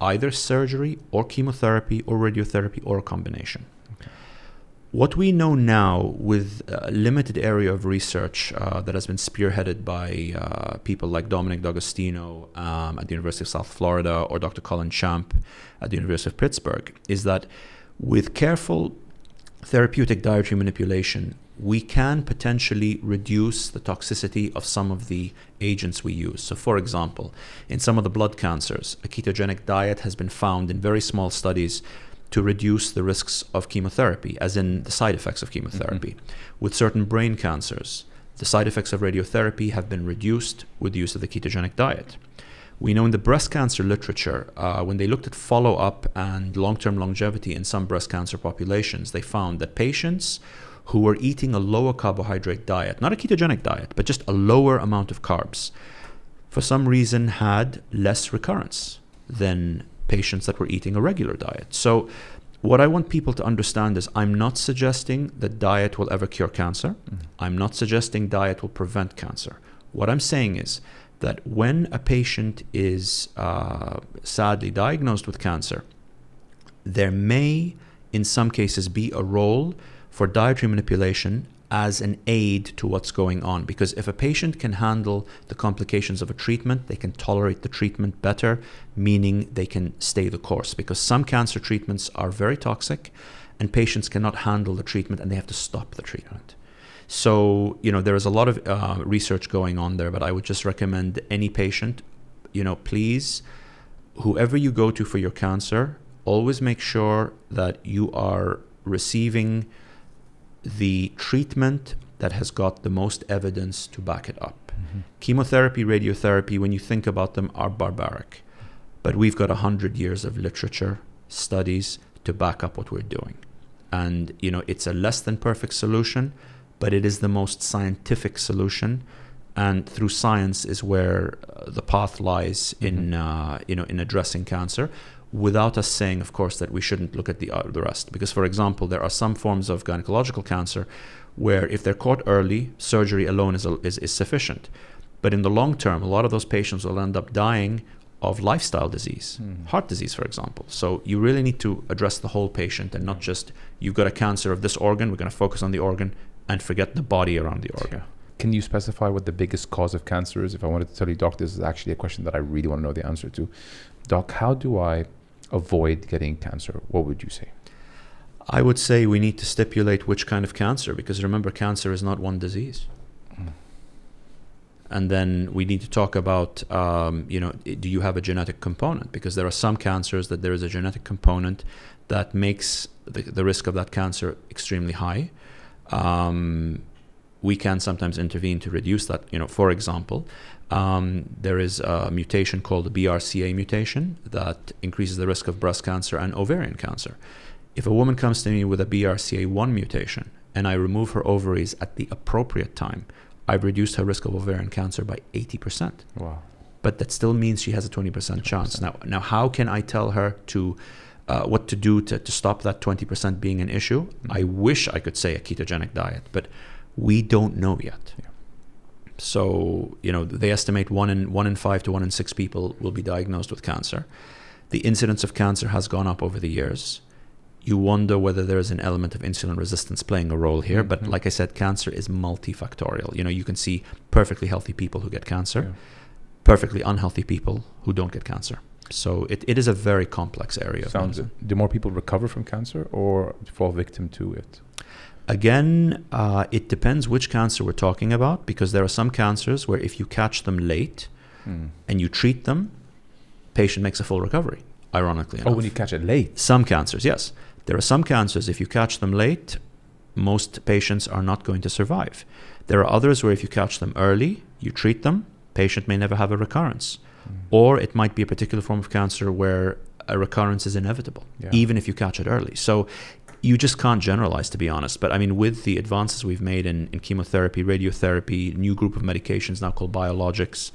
either surgery or chemotherapy or radiotherapy or a combination. What we know now, with a limited area of research uh, that has been spearheaded by uh, people like Dominic D'Agostino um, at the University of South Florida or Dr. Colin Champ at the University of Pittsburgh, is that with careful therapeutic dietary manipulation, we can potentially reduce the toxicity of some of the agents we use. So, for example, in some of the blood cancers, a ketogenic diet has been found in very small studies to reduce the risks of chemotherapy, as in the side effects of chemotherapy. With certain brain cancers, the side effects of radiotherapy have been reduced with the use of the ketogenic diet. We know in the breast cancer literature, uh, when they looked at follow up and long term longevity in some breast cancer populations, they found that patients who were eating a lower carbohydrate diet, not a ketogenic diet, but just a lower amount of carbs, for some reason had less recurrence than patients that were eating a regular diet. So, what I want people to understand is I'm not suggesting that diet will ever cure cancer. Mhm. I'm not suggesting diet will prevent cancer. What I'm saying is that when a patient is uh, sadly diagnosed with cancer, there may, in some cases, be a role for dietary manipulation as an aid to what's going on. Because if a patient can handle the complications of a treatment, they can tolerate the treatment better, meaning they can stay the course. Because some cancer treatments are very toxic and patients cannot handle the treatment and they have to stop the treatment. So, you know, there is a lot of uh, research going on there, but I would just recommend any patient, you know, please, whoever you go to for your cancer, always make sure that you are receiving the treatment that has got the most evidence to back it up. Mhm. Chemotherapy, radiotherapy, when you think about them, are barbaric. But we've got a hundred years of literature, studies to back up what we're doing. And, you know, it's a less than perfect solution, but it is the most scientific solution. And through science is where uh, the path lies in, uh, you know, in addressing cancer without us saying, of course, that we shouldn't look at the, uh, the rest. Because, for example, there are some forms of gynecological cancer where if they're caught early, surgery alone is, is, is sufficient. But in the long term, a lot of those patients will end up dying of lifestyle disease, Mm. heart disease, for example. So you really need to address the whole patient and not just you've got a cancer of this organ, we're going to focus on the organ and forget the body around the organ. Can you specify what the biggest cause of cancer is? If I wanted to tell you, Doc, this is actually a question that I really want to know the answer to. Doc, how do I avoid getting cancer? What would you say? I would say we need to stipulate which kind of cancer because remember, cancer is not one disease. Mm. And then we need to talk about, um, you know, do you have a genetic component? Because there are some cancers that there is a genetic component that makes the, the risk of that cancer extremely high. Um, we can sometimes intervene to reduce that. You know, for example, um, there is a mutation called the BRCA mutation that increases the risk of breast cancer and ovarian cancer. If a woman comes to me with a BRCA1 mutation and I remove her ovaries at the appropriate time, I've reduced her risk of ovarian cancer by 80%. Wow. But that still means she has a 20% chance. Now, now how can I tell her to uh, what to do to, to stop that 20% being an issue? Mhm. I wish I could say a ketogenic diet, but we don't know yet. Yeah. So, you know, they estimate one in one in 5 to one in 6 people will be diagnosed with cancer. The incidence of cancer has gone up over the years. You wonder whether there is an element of insulin resistance playing a role here, but Mhm. like I said, cancer is multifactorial. You know, you can see perfectly healthy people who get cancer, Yeah. perfectly unhealthy people who don't get cancer. So it, it is a very complex area. of Sounds. Do more people recover from cancer or fall victim to it? Again, uh, it depends which cancer we're talking about because there are some cancers where if you catch them late Mm. and you treat them, patient makes a full recovery. Ironically enough. Oh, when you catch it late. some cancers, yes, there are some cancers if you catch them late, most patients are not going to survive. There are others where if you catch them early, you treat them, patient may never have a recurrence, Mm. or it might be a particular form of cancer where a recurrence is inevitable Yeah. even if you catch it early. So you just can't generalize, to be honest. But I mean, with the advances we've made in, in chemotherapy, radiotherapy, new group of medications now called biologics,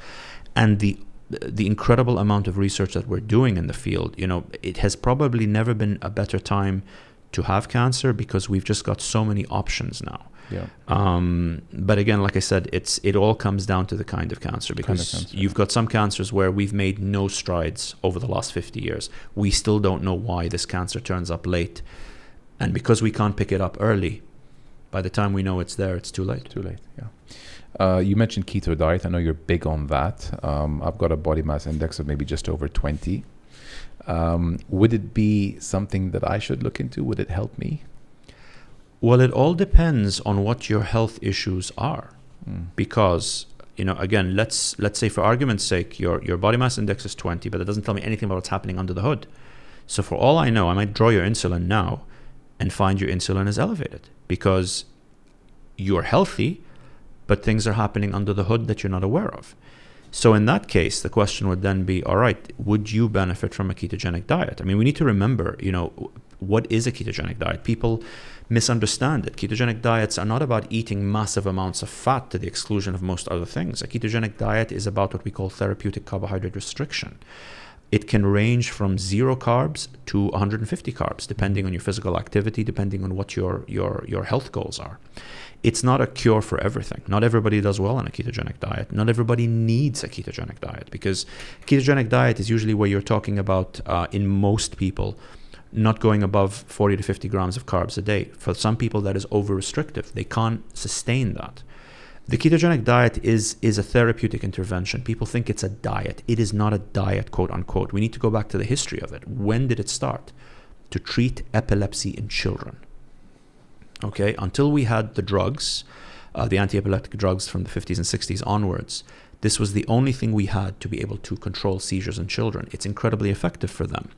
and the the incredible amount of research that we're doing in the field, you know, it has probably never been a better time to have cancer because we've just got so many options now. Yeah. Um, but again, like I said, it's it all comes down to the kind of cancer Kind of because cancer, you've got some cancers where we've made no strides over the last 50 years. We still don't know why this cancer turns up late, and because we can't pick it up early, by the time we know it's there, it's too late. Too late. Yeah. Uh, you mentioned keto diet. I know you're big on that. Um, I've got a body mass index of maybe just over 20. Um, would it be something that I should look into? Would it help me? Well, it all depends on what your health issues are. Mm. because you know again let's let's say for argument's sake your your body mass index is 20 but it doesn't tell me anything about what's happening under the hood so for all i know i might draw your insulin now and find your insulin is elevated because you're healthy but things are happening under the hood that you're not aware of so in that case the question would then be all right would you benefit from a ketogenic diet i mean we need to remember you know what is a ketogenic diet people misunderstand it. Ketogenic diets are not about eating massive amounts of fat to the exclusion of most other things. A ketogenic diet is about what we call therapeutic carbohydrate restriction. It can range from zero carbs to 150 carbs, depending on your physical activity, depending on what your, your, your health goals are. It's not a cure for everything. Not everybody does well on a ketogenic diet. Not everybody needs a ketogenic diet because ketogenic diet is usually where you're talking about, uh, in most people, not going above 40 to 50 grams of carbs a day. For some people, that is over restrictive. They can't sustain that. The ketogenic diet is, is a therapeutic intervention. People think it's a diet. It is not a diet, quote unquote. We need to go back to the history of it. When did it start? To treat epilepsy in children. Okay, until we had the drugs, uh, the anti epileptic drugs from the 50s and 60s onwards, this was the only thing we had to be able to control seizures in children. It's incredibly effective for them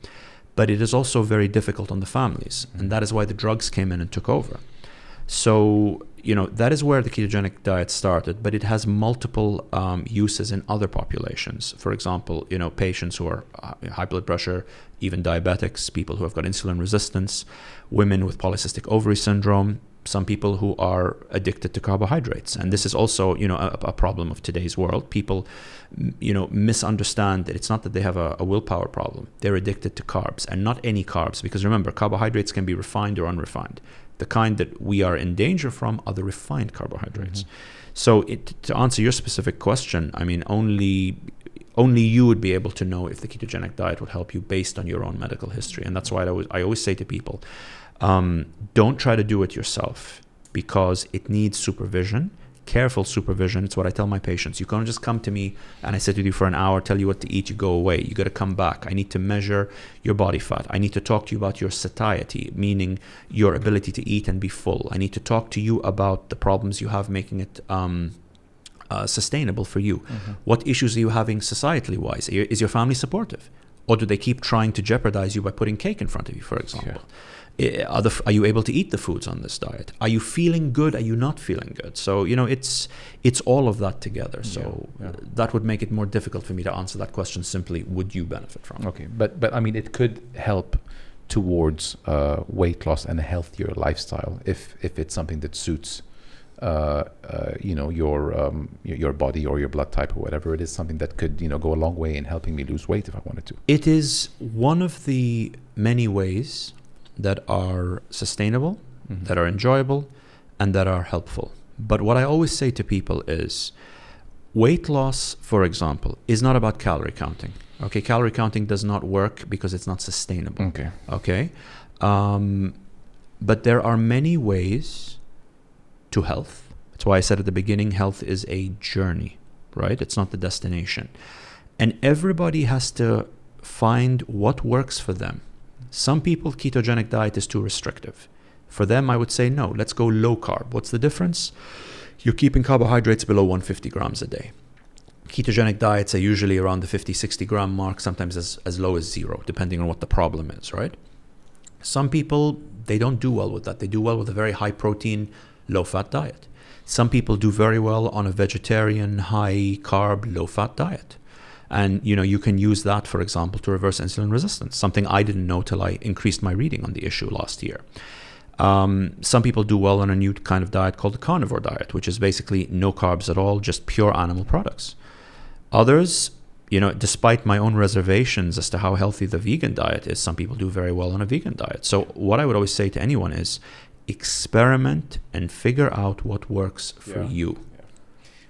but it is also very difficult on the families and that is why the drugs came in and took over so you know that is where the ketogenic diet started but it has multiple um, uses in other populations. For example you know patients who are uh, high blood pressure even diabetics people who have got insulin resistance women with polycystic ovary syndrome some people who are addicted to carbohydrates. And this is also you know a, a problem of today's world. People you know misunderstand that it's not that they have a, a willpower problem. They're addicted to carbs and not any carbs because remember carbohydrates can be refined or unrefined the kind that we are in danger from are the refined carbohydrates. So it, to answer your specific question i mean only only you would be able to know if the ketogenic diet would help you based on your own medical history. And that's why I always, I always say to people um, don't try to do it yourself because it needs supervision careful supervision. It's what i tell my patients. You can't just come to me and i sit with you for an hour tell you what to eat you go away. You got to come back. I need to measure your body fat. I need to talk to you about your satiety meaning your ability to eat and be full. I need to talk to you about the problems you have making it um, uh, sustainable for you. Mhm. what issues are you having societally wise? Is your family supportive? Or do they keep trying to jeopardize you by putting cake in front of you for example are, the, are you able to eat the foods on this diet? Are you feeling good? Are you not feeling good? So you know it's it's all of that together. So Yeah, yeah. that would make it more difficult for me to answer that question simply would you benefit from Okay, but but I mean, it could help towards uh, weight loss and a healthier lifestyle if if it's something that suits uh, uh, you know, your, um, your your body or your blood type or whatever. It is, something that could you know go a long way in helping me lose weight if I wanted to. It is one of the many ways that are sustainable, Mhm. that are enjoyable, and that are helpful. But what I always say to people is weight loss, for example, is not about calorie counting. Okay, calorie counting does not work because it's not sustainable. Okay. Okay, um, but there are many ways to health. That's why I said at the beginning health is a journey, right? It's not the destination. And everybody has to find what works for them. Some people, ketogenic diet is too restrictive. For them, I would say no, let's go low carb. What's the difference? You're keeping carbohydrates below 150 grams a day. Ketogenic diets are usually around the 50, 60 gram mark, sometimes as, as low as zero, depending on what the problem is, right? Some people, they don't do well with that. They do well with a very high protein, low fat diet. Some people do very well on a vegetarian, high carb, low fat diet. And you know, you can use that, for example, to reverse insulin resistance, something I didn't know till I increased my reading on the issue last year. Um, some people do well on a new kind of diet called the carnivore diet, which is basically no carbs at all, just pure animal products. Others, you know, despite my own reservations as to how healthy the vegan diet is, some people do very well on a vegan diet. So, what I would always say to anyone is experiment and figure out what works for Yeah. you.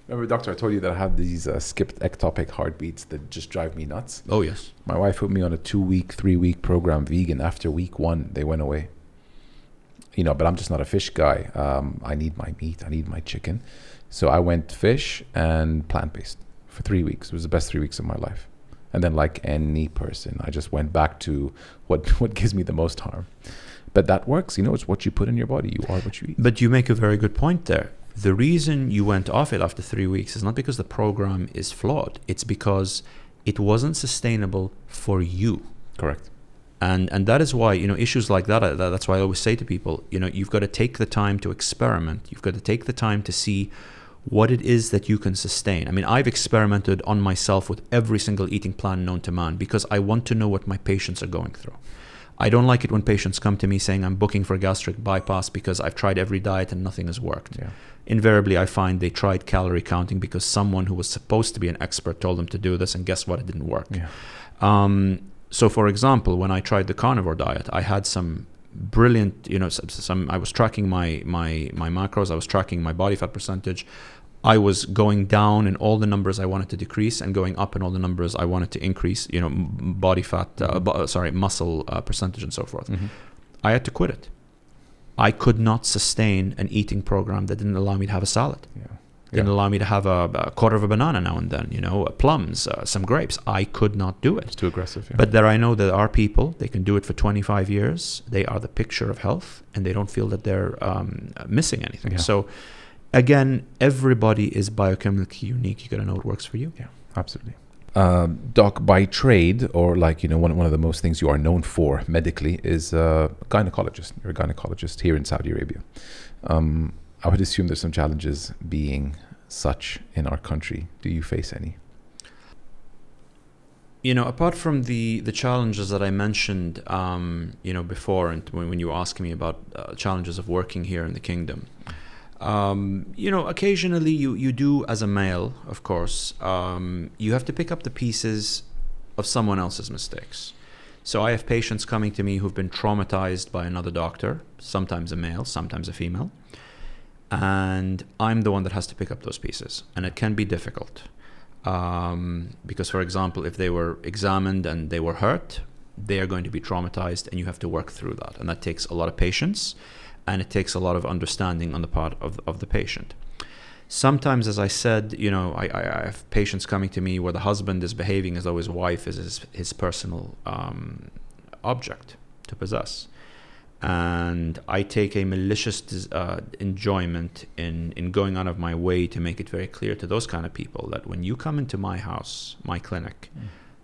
Remember, doctor, I told you that I have these uh, skipped ectopic heartbeats that just drive me nuts. Oh, yes. My wife put me on a two-week, three-week program vegan. After week one, they went away. You know, but I'm just not a fish guy. Um, I need my meat. I need my chicken. So I went fish and plant-based for three weeks. It was the best three weeks of my life. And then, like any person, I just went back to what what gives me the most harm. But that works. You know, it's what you put in your body. You are what you eat. But you make a very good point there. The reason you went off it after three weeks is not because the program is flawed, it's because it wasn't sustainable for you. Correct. and and that is why you know issues like that, uh, that's why i always say to people you know you've got to take the time to experiment you've got to take the time to see what it is that you can sustain i mean i've experimented on myself with every single eating plan known to man because i want to know what my patients are going through i don't like it when patients come to me saying i'm booking for gastric bypass because i've tried every diet and nothing has worked Yeah. Invariably i find they tried calorie counting because someone who was supposed to be an expert told them to do this and guess what it didn't work Yeah. um, so, for example, when I tried the carnivore diet, I had some brilliant, you know, some, some I was tracking my my my macros, I was tracking my body fat percentage. I was going down in all the numbers I wanted to decrease and going up in all the numbers I wanted to increase, you know, body fat, uh, bo- sorry, muscle uh, percentage and so forth. Mhm. I had to quit it. I could not sustain an eating program that didn't allow me to have a salad Yeah. didn't Yeah. allow me to have a, a quarter of a banana now and then, you know, uh, plums, uh, some grapes. I could not do it. It's too aggressive. Yeah. But there I know there are people, they can do it for 25 years. They are the picture of health and they don't feel that they're um, missing anything. So, again, everybody is biochemically unique. You got to know what works for you. Yeah, absolutely. Um, doc, by trade, or like you know, one one of the most things you are known for medically is a gynecologist. You're a gynecologist here in Saudi Arabia. Um, I would assume there's some challenges being such in our country. Do you face any? You know, apart from the, the challenges that I mentioned, um, you know, before, and when, when you were asking me about uh, challenges of working here in the kingdom, um, you know, occasionally you, you do, as a male, of course, um, you have to pick up the pieces of someone else's mistakes. So I have patients coming to me who've been traumatized by another doctor, sometimes a male, sometimes a female, and I'm the one that has to pick up those pieces, and it can be difficult. Um, because, for example, if they were examined and they were hurt, they are going to be traumatized, and you have to work through that. And that takes a lot of patience and it takes a lot of understanding on the part of, of the patient. Sometimes, as I said, you know, I, I have patients coming to me where the husband is behaving as though his wife is his, his personal um, object to possess. And I take a malicious uh, enjoyment in, in going out of my way to make it very clear to those kind of people that when you come into my house, my clinic,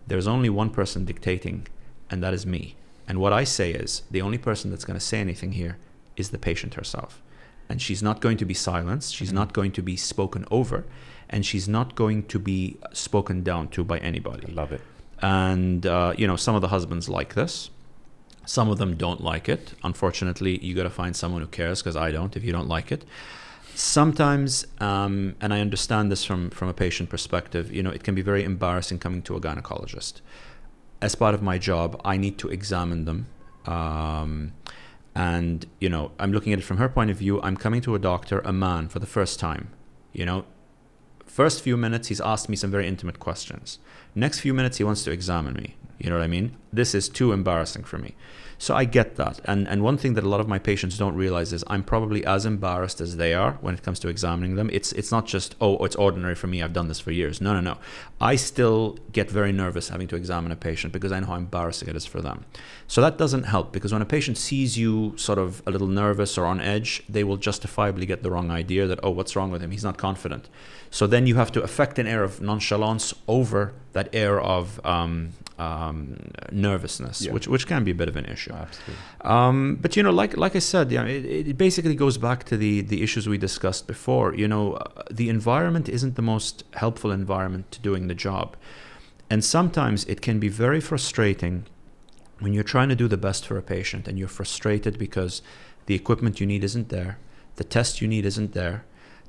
there's only one person dictating, and that is me. And what I say is the only person that's going to say anything here is the patient herself. And she's not going to be silenced, she's Mhm. not going to be spoken over, and she's not going to be spoken down to by I anybody. love it. And, uh, you know, some of the husbands like this. Some of them don't like it. Unfortunately, you got to find someone who cares because I don't if you don't like it. sometimes, um, and I understand this from from a patient perspective, you know, it can be very embarrassing coming to a gynecologist. As part of my job, I need to examine them. Um, and you know, I'm looking at it from her point of view. I'm coming to a doctor, a man, for the first time. You know, first few minutes he's asked me some very intimate questions. Next few minutes he wants to examine me. You know what I mean? This is too embarrassing for me. So I get that. And and one thing that a lot of my patients don't realize is I'm probably as embarrassed as they are when it comes to examining them. It's it's not just oh it's ordinary for me. I've done this for years. No no no. I still get very nervous having to examine a patient because I know how embarrassing it is for them. So that doesn't help because when a patient sees you sort of a little nervous or on edge, they will justifiably get the wrong idea that oh what's wrong with him? He's not confident. So then you have to affect an air of nonchalance over that air of um, um, nervousness, Yeah. which which can be a bit of an issue. Absolutely. Um, but you know, like like I said, yeah, it, it basically goes back to the the issues we discussed before. You know, uh, the environment isn't the most helpful environment to doing the job, and sometimes it can be very frustrating when you're trying to do the best for a patient and you're frustrated because the equipment you need isn't there, the test you need isn't there.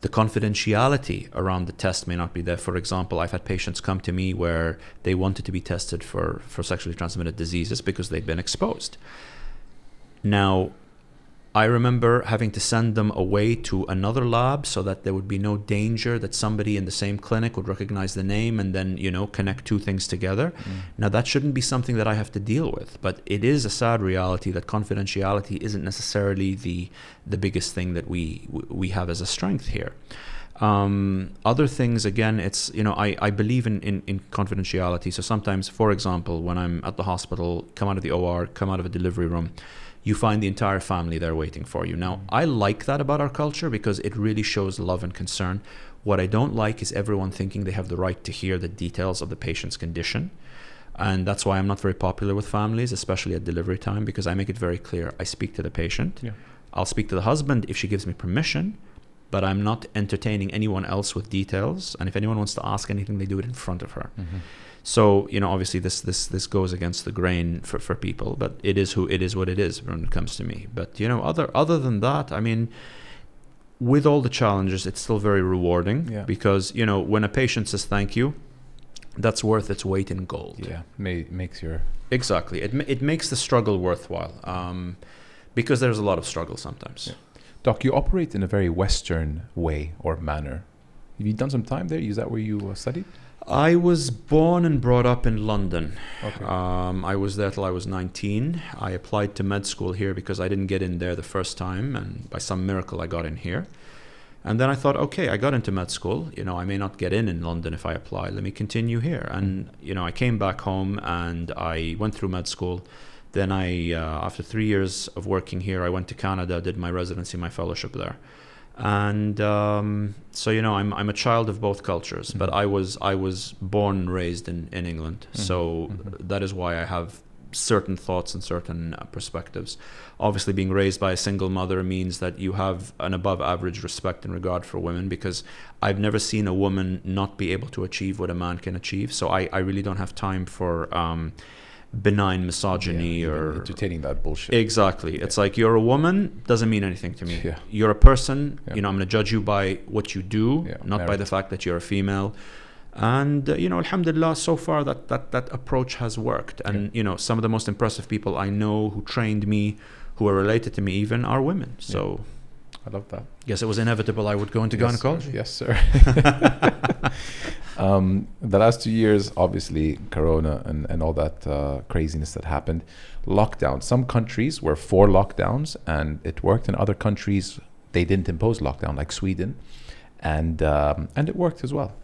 The confidentiality around the test may not be there. For example, I've had patients come to me where they wanted to be tested for, for sexually transmitted diseases because they'd been exposed. Now, I remember having to send them away to another lab so that there would be no danger that somebody in the same clinic would recognize the name and then, you know, connect two things together. Now, that shouldn't be something that I have to deal with, but it is a sad reality that confidentiality isn't necessarily the the biggest thing that we we have as a strength here. Um, other things, again, it's you know I, I believe in, in in confidentiality. So sometimes, for example, when I'm at the hospital, come out of the OR, come out of a delivery room, you find the entire family there waiting for you. Now, I like that about our culture because it really shows love and concern. What I don't like is everyone thinking they have the right to hear the details of the patient's condition. And that's why I'm not very popular with families, especially at delivery time, because I make it very clear. I speak to the patient. Yeah. I'll speak to the husband if she gives me permission, but I'm not entertaining anyone else with details. And if anyone wants to ask anything, they do it in front of her. Mhm. So you know, obviously, this this this goes against the grain for, for people, but it is who it is what it is when it comes to me. But you know, other other than that, I mean, with all the challenges, it's still very rewarding Yeah. because you know, when a patient says thank you, that's worth its weight in gold. Yeah, may, makes your Exactly, it it makes the struggle worthwhile. Um, because there's a lot of struggle sometimes. Yeah. Doc. You operate in a very Western way or manner. Have you done some time there? Is that where you uh, studied? I was born and brought up in London. Okay. Um, I was there till I was 19. I applied to med school here because I didn't get in there the first time, and by some miracle, I got in here. And then I thought, okay, I got into med school. You know, I may not get in in London if I apply. Let me continue here. And you know, I came back home and I went through med school. Then I, uh, after three years of working here, I went to Canada, did my residency, my fellowship there. And um, so you know, I'm I'm a child of both cultures, but Mhm. I was I was born and raised in in England, Mhm, so mhm. that is why I have certain thoughts and certain uh, perspectives. Obviously, being raised by a single mother means that you have an above average respect and regard for women because I've never seen a woman not be able to achieve what a man can achieve. So I, I really don't have time for um, benign misogyny Yeah, or entertaining that bullshit. Exactly. It's like you're a woman doesn't mean anything to me. Yeah. You're a person. Yeah. You know, I'm going to judge you by what you do, Yeah, not by the fact that you're a female. And uh, you know, alhamdulillah, so far that that that approach has worked. And Yeah. you know, some of the most impressive people I know who trained me, who are related to me, even are women. So, I love that. guess it was inevitable I would go into Yes, gynecology. Yes, sir. um, the last two years, obviously, Corona and, and all that uh, craziness that happened, lockdown. Some countries were for lockdowns and it worked. In other countries, they didn't impose lockdown, like Sweden, and um, and it worked as well.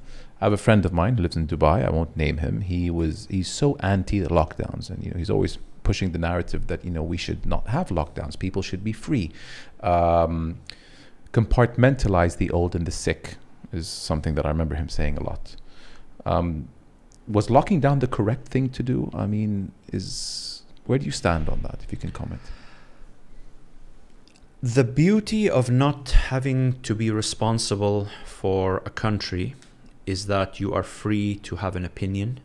I have a friend of mine who lives in Dubai. I won't name him. He was he's so anti the lockdowns, and you know he's always pushing the narrative that you know we should not have lockdowns. People should be free. Um, compartmentalize the old and the sick is something that I remember him saying a lot. Um, was locking down the correct thing to do? I mean, is where do you stand on that? If you can comment. The beauty of not having to be responsible for a country is that you are free to have an opinion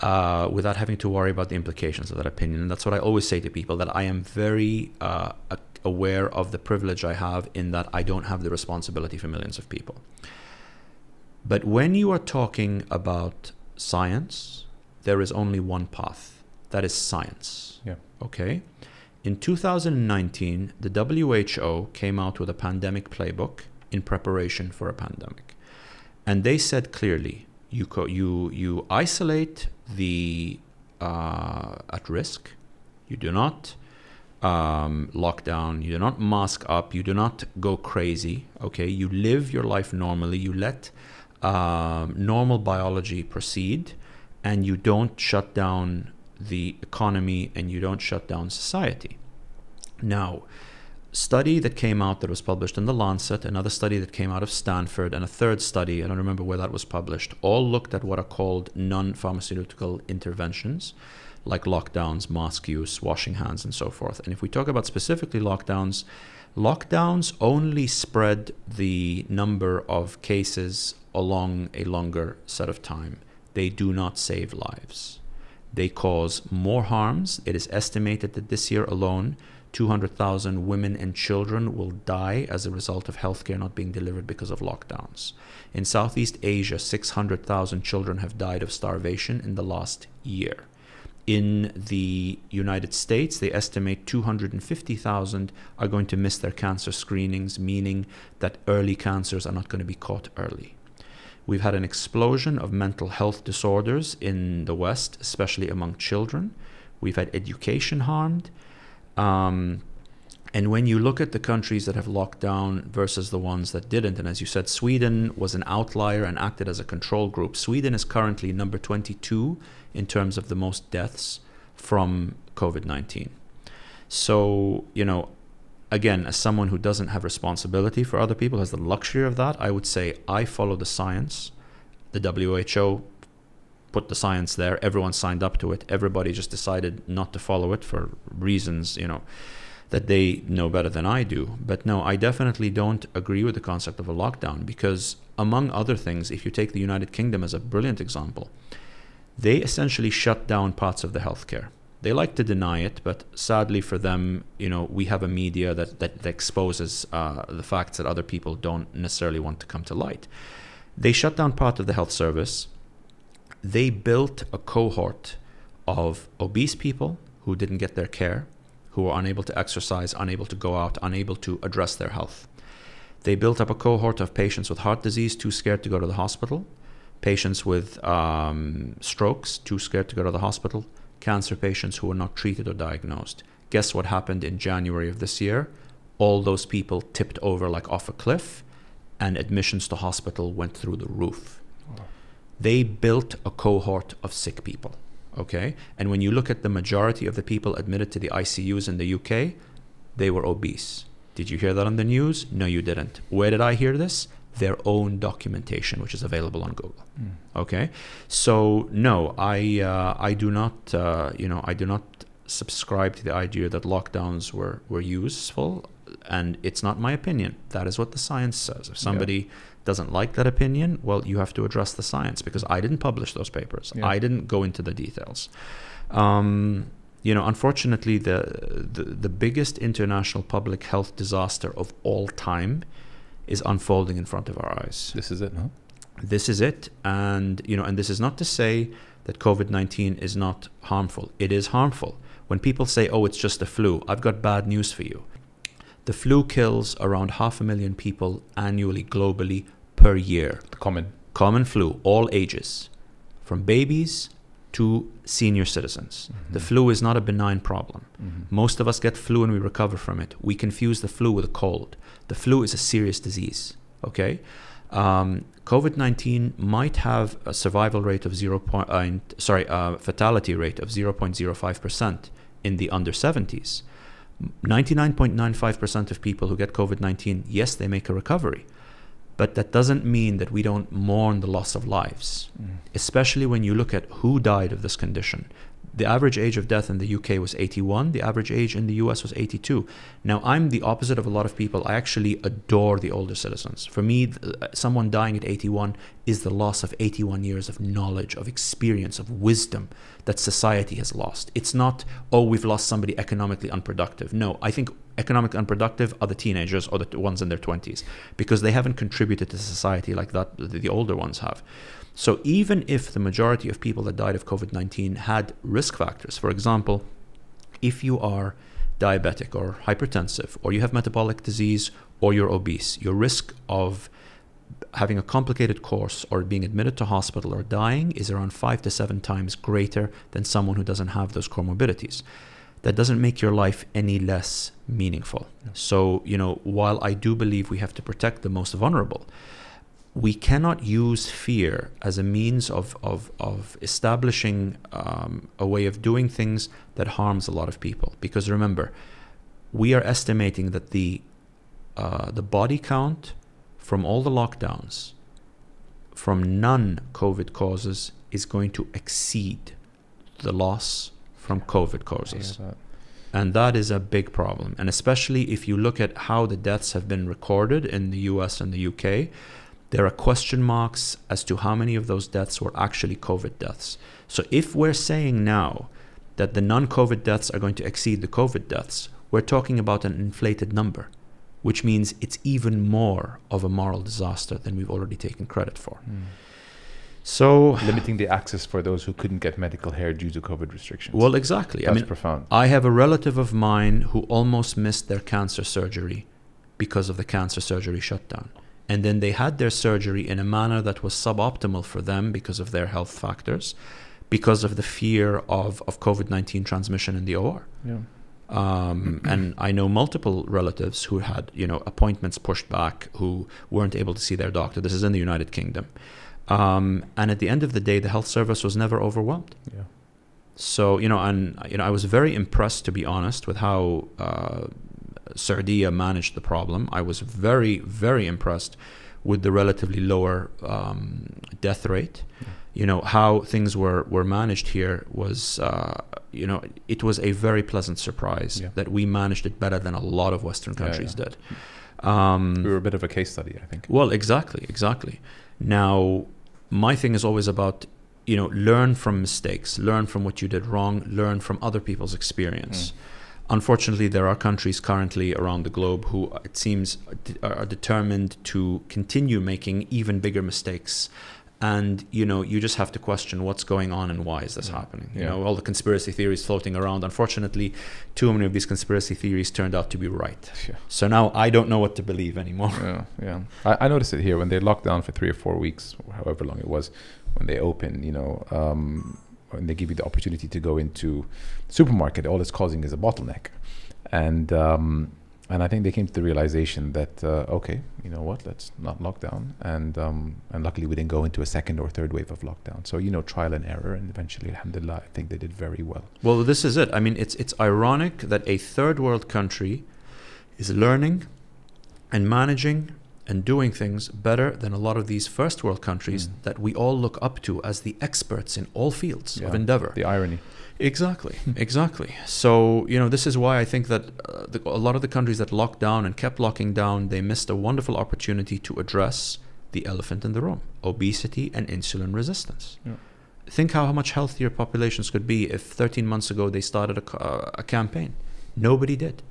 uh, without having to worry about the implications of that opinion. And that's what I always say to people that I am very uh, aware of the privilege I have in that I don't have the responsibility for millions of people. But when you are talking about science, there is only one path. That is science. Yeah. Okay. In 2019, the WHO came out with a pandemic playbook in preparation for a pandemic. And they said clearly you, co- you, you isolate the uh, at risk, you do not um, lock down, you do not mask up, you do not go crazy. Okay. You live your life normally, you let um, normal biology proceed, and you don't shut down the economy and you don't shut down society. Now, study that came out that was published in the Lancet, another study that came out of Stanford, and a third study, I don't remember where that was published, all looked at what are called non pharmaceutical interventions, like lockdowns, mask use, washing hands, and so forth. And if we talk about specifically lockdowns, lockdowns only spread the number of cases along a longer set of time. They do not save lives. They cause more harms. It is estimated that this year alone, 200,000 women and children will die as a result of healthcare not being delivered because of lockdowns. In Southeast Asia, 600,000 children have died of starvation in the last year. In the United States, they estimate 250,000 are going to miss their cancer screenings, meaning that early cancers are not going to be caught early. We've had an explosion of mental health disorders in the West, especially among children. We've had education harmed. Um, and when you look at the countries that have locked down versus the ones that didn't, and as you said, Sweden was an outlier and acted as a control group. Sweden is currently number 22 in terms of the most deaths from COVID 19. So, you know, again, as someone who doesn't have responsibility for other people, has the luxury of that, I would say I follow the science. The WHO put the science there. Everyone signed up to it. Everybody just decided not to follow it for reasons, you know, that they know better than I do. But no, I definitely don't agree with the concept of a lockdown because, among other things, if you take the United Kingdom as a brilliant example, they essentially shut down parts of the healthcare. They like to deny it, but sadly for them, you know, we have a media that, that, that exposes uh, the facts that other people don't necessarily want to come to light. They shut down part of the health service. They built a cohort of obese people who didn't get their care, who were unable to exercise, unable to go out, unable to address their health. They built up a cohort of patients with heart disease, too scared to go to the hospital, patients with um, strokes, too scared to go to the hospital, cancer patients who were not treated or diagnosed. Guess what happened in January of this year? All those people tipped over like off a cliff, and admissions to hospital went through the roof. They built a cohort of sick people. Okay? And when you look at the majority of the people admitted to the ICUs in the UK, they were obese. Did you hear that on the news? No, you didn't. Where did I hear this? Their own documentation, which is available on Google. Mm. Okay, so no, I uh, I do not uh, you know I do not subscribe to the idea that lockdowns were were useful, and it's not my opinion. That is what the science says. If somebody doesn't like that opinion, well, you have to address the science because I didn't publish those papers. Yeah. I didn't go into the details. Um, you know, unfortunately, the, the the biggest international public health disaster of all time is unfolding in front of our eyes This is it, no? this is it and you know and this is not to say that covid-19 is not harmful it is harmful when people say oh it's just a flu i've got bad news for you the flu kills around half a million people annually globally per year The common. common flu all ages from babies to senior citizens the flu is not a benign problem Mhm. most of us get flu and we recover from it. We confuse the flu with a cold. The flu is a serious disease. Okay, um, COVID nineteen might have a survival rate of zero point, uh, sorry, uh, fatality rate of zero point zero five percent in the under seventies. Ninety nine point nine five percent of people who get COVID nineteen, yes, they make a recovery, but that doesn't mean that we don't mourn the loss of lives Mm. especially when you look at who died of this condition. The average age of death in the UK was 81. The average age in the US was 82. Now, I'm the opposite of a lot of people. I actually adore the older citizens. For me, th- uh, someone dying at 81 is the loss of 81 years of knowledge, of experience, of wisdom that society has lost. It's not, oh, we've lost somebody economically unproductive. No, I think economically unproductive are the teenagers or the ones in their 20s because they haven't contributed to society like that the older ones have. So even if the majority of people that died of COVID 19 had risk factors, for example, if you are diabetic or hypertensive, or you have metabolic disease, or you're obese, your risk of having a complicated course or being admitted to hospital or dying is around five to seven times greater than someone who doesn't have those comorbidities. That doesn't make your life any less meaningful. So, you know, while I do believe we have to protect the most vulnerable, we cannot use fear as a means of, of, of establishing um, a way of doing things that harms a lot of people. Because remember, we are estimating that the, uh, the body count from all the lockdowns from non COVID causes is going to exceed the loss from COVID causes. That- And that is a big problem. And especially if you look at how the deaths have been recorded in the US and the UK, there are question marks as to how many of those deaths were actually COVID deaths. So if we're saying now that the non COVID deaths are going to exceed the COVID deaths, we're talking about an inflated number, which means it's even more of a moral disaster than we've already taken credit for. Hmm. So, Limiting the access for those who couldn't get medical care due to COVID restrictions. well, exactly. that's I mean, profound. I have a relative of mine who almost missed their cancer surgery because of the cancer surgery shutdown. And then they had their surgery in a manner that was suboptimal for them because of their health factors, because of the fear of, of COVID 19 transmission in the OR. Yeah. Um, and I know multiple relatives who had, you know, appointments pushed back, who weren't able to see their doctor. This is in the United Kingdom. Um, and at the end of the day, the health service was never overwhelmed. Yeah. So you know, and you know, I was very impressed, to be honest, with how uh, Saudi managed the problem. I was very, very impressed with the relatively lower um, death rate. Yeah. You know how things were were managed here was, uh, you know, it was a very pleasant surprise Yeah. that we managed it better than a lot of Western countries yeah. did. Um, We were a bit of a case study, I think. well, exactly, exactly. Now, my thing is always about you know learn from mistakes, learn from what you did wrong, learn from other people's experience. Unfortunately, there are countries currently around the globe who it seems are determined to continue making even bigger mistakes. And you know, you just have to question what's going on and why is this Yeah. happening. You Yeah. know, all the conspiracy theories floating around. Unfortunately, too many of these conspiracy theories turned out to be right. Yeah. So now I don't know what to believe anymore. Yeah, yeah. I, I noticed it here when they locked down for three or four weeks, or however long it was. When they opened. you know, um, when they give you the opportunity to go into supermarket, all it's causing is a bottleneck, and um, and I think they came to the realization that uh, okay, you know what, let's not lock down, and um, and luckily we didn't go into a second or third wave of lockdown. So you know, trial and error, and eventually, alhamdulillah, I think they did very well. Well, this is it. I mean, it's it's ironic that a third world country is learning and managing and doing things better than a lot of these first world countries Mm. that we all look up to as the experts in all fields of endeavor. The irony. Exactly, exactly. So you know, this is why I think that uh, the, a lot of the countries that locked down and kept locking down, they missed a wonderful opportunity to address the elephant in the room: obesity and insulin resistance. Yeah. Think how much healthier populations could be if 13 months ago they started a, uh, a campaign. Nobody did.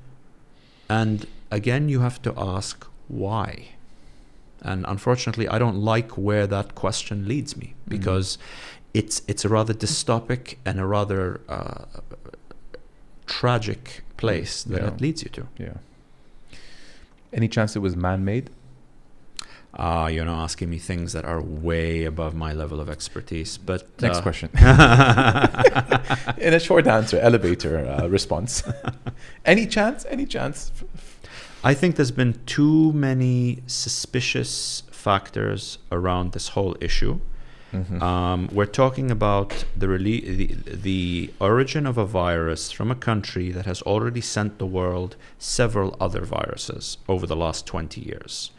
And again, you have to ask why. And unfortunately, I don't like where that question leads me Mhm. because it's it's a rather dystopic and a rather uh, tragic place that Yeah. it leads you to. Yeah. Any chance it was man-made? Ah, you're not asking me things that are way above my level of expertise. But Next uh, question. In a short answer, elevator uh, response. any chance? Any chance? I think there's been too many suspicious factors around this whole issue. Mhm. Um, we're talking about the, rele- the the origin of a virus from a country that has already sent the world several other viruses over the last 20 years.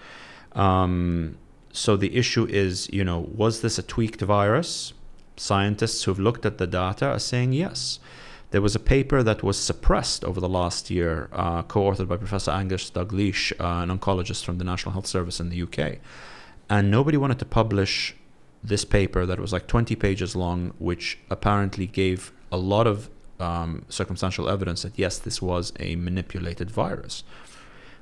Um, so the issue is, you know, was this a tweaked virus? Scientists who've looked at the data are saying yes. There was a paper that was suppressed over the last year, uh, co authored by Professor Angus Dalgleish, uh, an oncologist from the National Health Service in the UK. And nobody wanted to publish this paper that was like 20 pages long, which apparently gave a lot of um, circumstantial evidence that yes, this was a manipulated virus.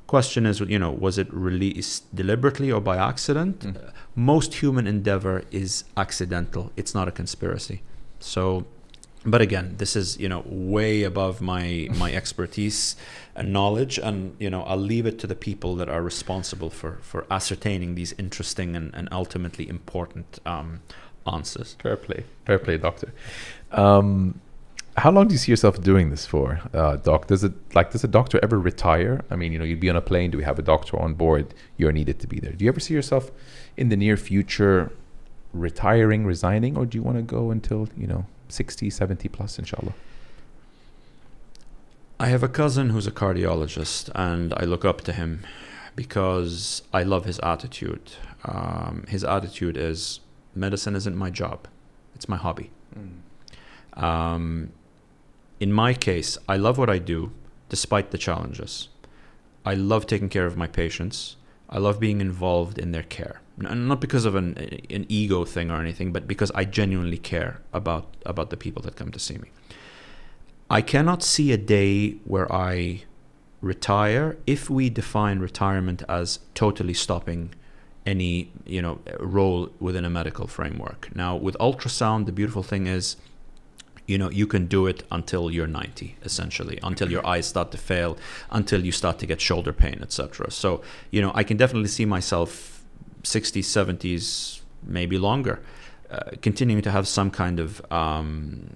Question is, you know, was it released deliberately or by accident? Mm. Most human endeavor is accidental. It's not a conspiracy. So, but again, this is you know way above my my expertise and knowledge, and you know I'll leave it to the people that are responsible for for ascertaining these interesting and, and ultimately important um, answers. Fair play. Fair play, doctor. Um, how long do you see yourself doing this for, uh, doc? Does it like does a doctor ever retire? I mean, you know, you'd be on a plane. Do we have a doctor on board? You're needed to be there. Do you ever see yourself in the near future retiring, resigning, or do you want to go until you know 60, 70 plus, inshallah? I have a cousin who's a cardiologist, and I look up to him because I love his attitude. Um, his attitude is medicine isn't my job, it's my hobby. Um, in my case, I love what I do despite the challenges. I love taking care of my patients. I love being involved in their care. Not because of an, an ego thing or anything, but because I genuinely care about, about the people that come to see me. I cannot see a day where I retire if we define retirement as totally stopping any you know role within a medical framework. Now with ultrasound, the beautiful thing is you know you can do it until you're 90 essentially until your eyes start to fail until you start to get shoulder pain etc so you know i can definitely see myself 60s 70s maybe longer uh, continuing to have some kind of um,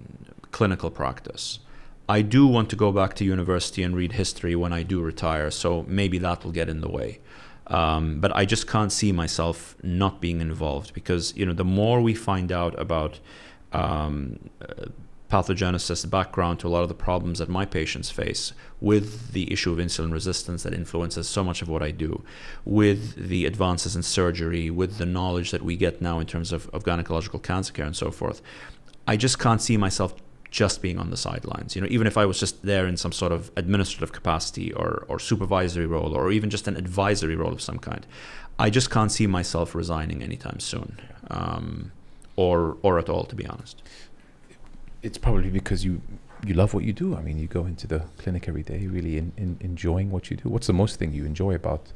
clinical practice. I do want to go back to university and read history when i do retire so maybe that will get in the way. Um, but i just can't see myself not being involved because you know the more we find out about um, uh, pathogenesis background to a lot of the problems that my patients face with the issue of insulin resistance that influences so much of what I do, with the advances in surgery, with the knowledge that we get now in terms of, of gynecological cancer care and so forth. I just can't see myself just being on the sidelines. You know, even if I was just there in some sort of administrative capacity or, or supervisory role or even just an advisory role of some kind, I just can't see myself resigning anytime soon. Um, or, or at all, to be honest it's probably because you you love what you do. I mean, you go into the clinic every day, really in, in enjoying what you do. What's the most thing you enjoy about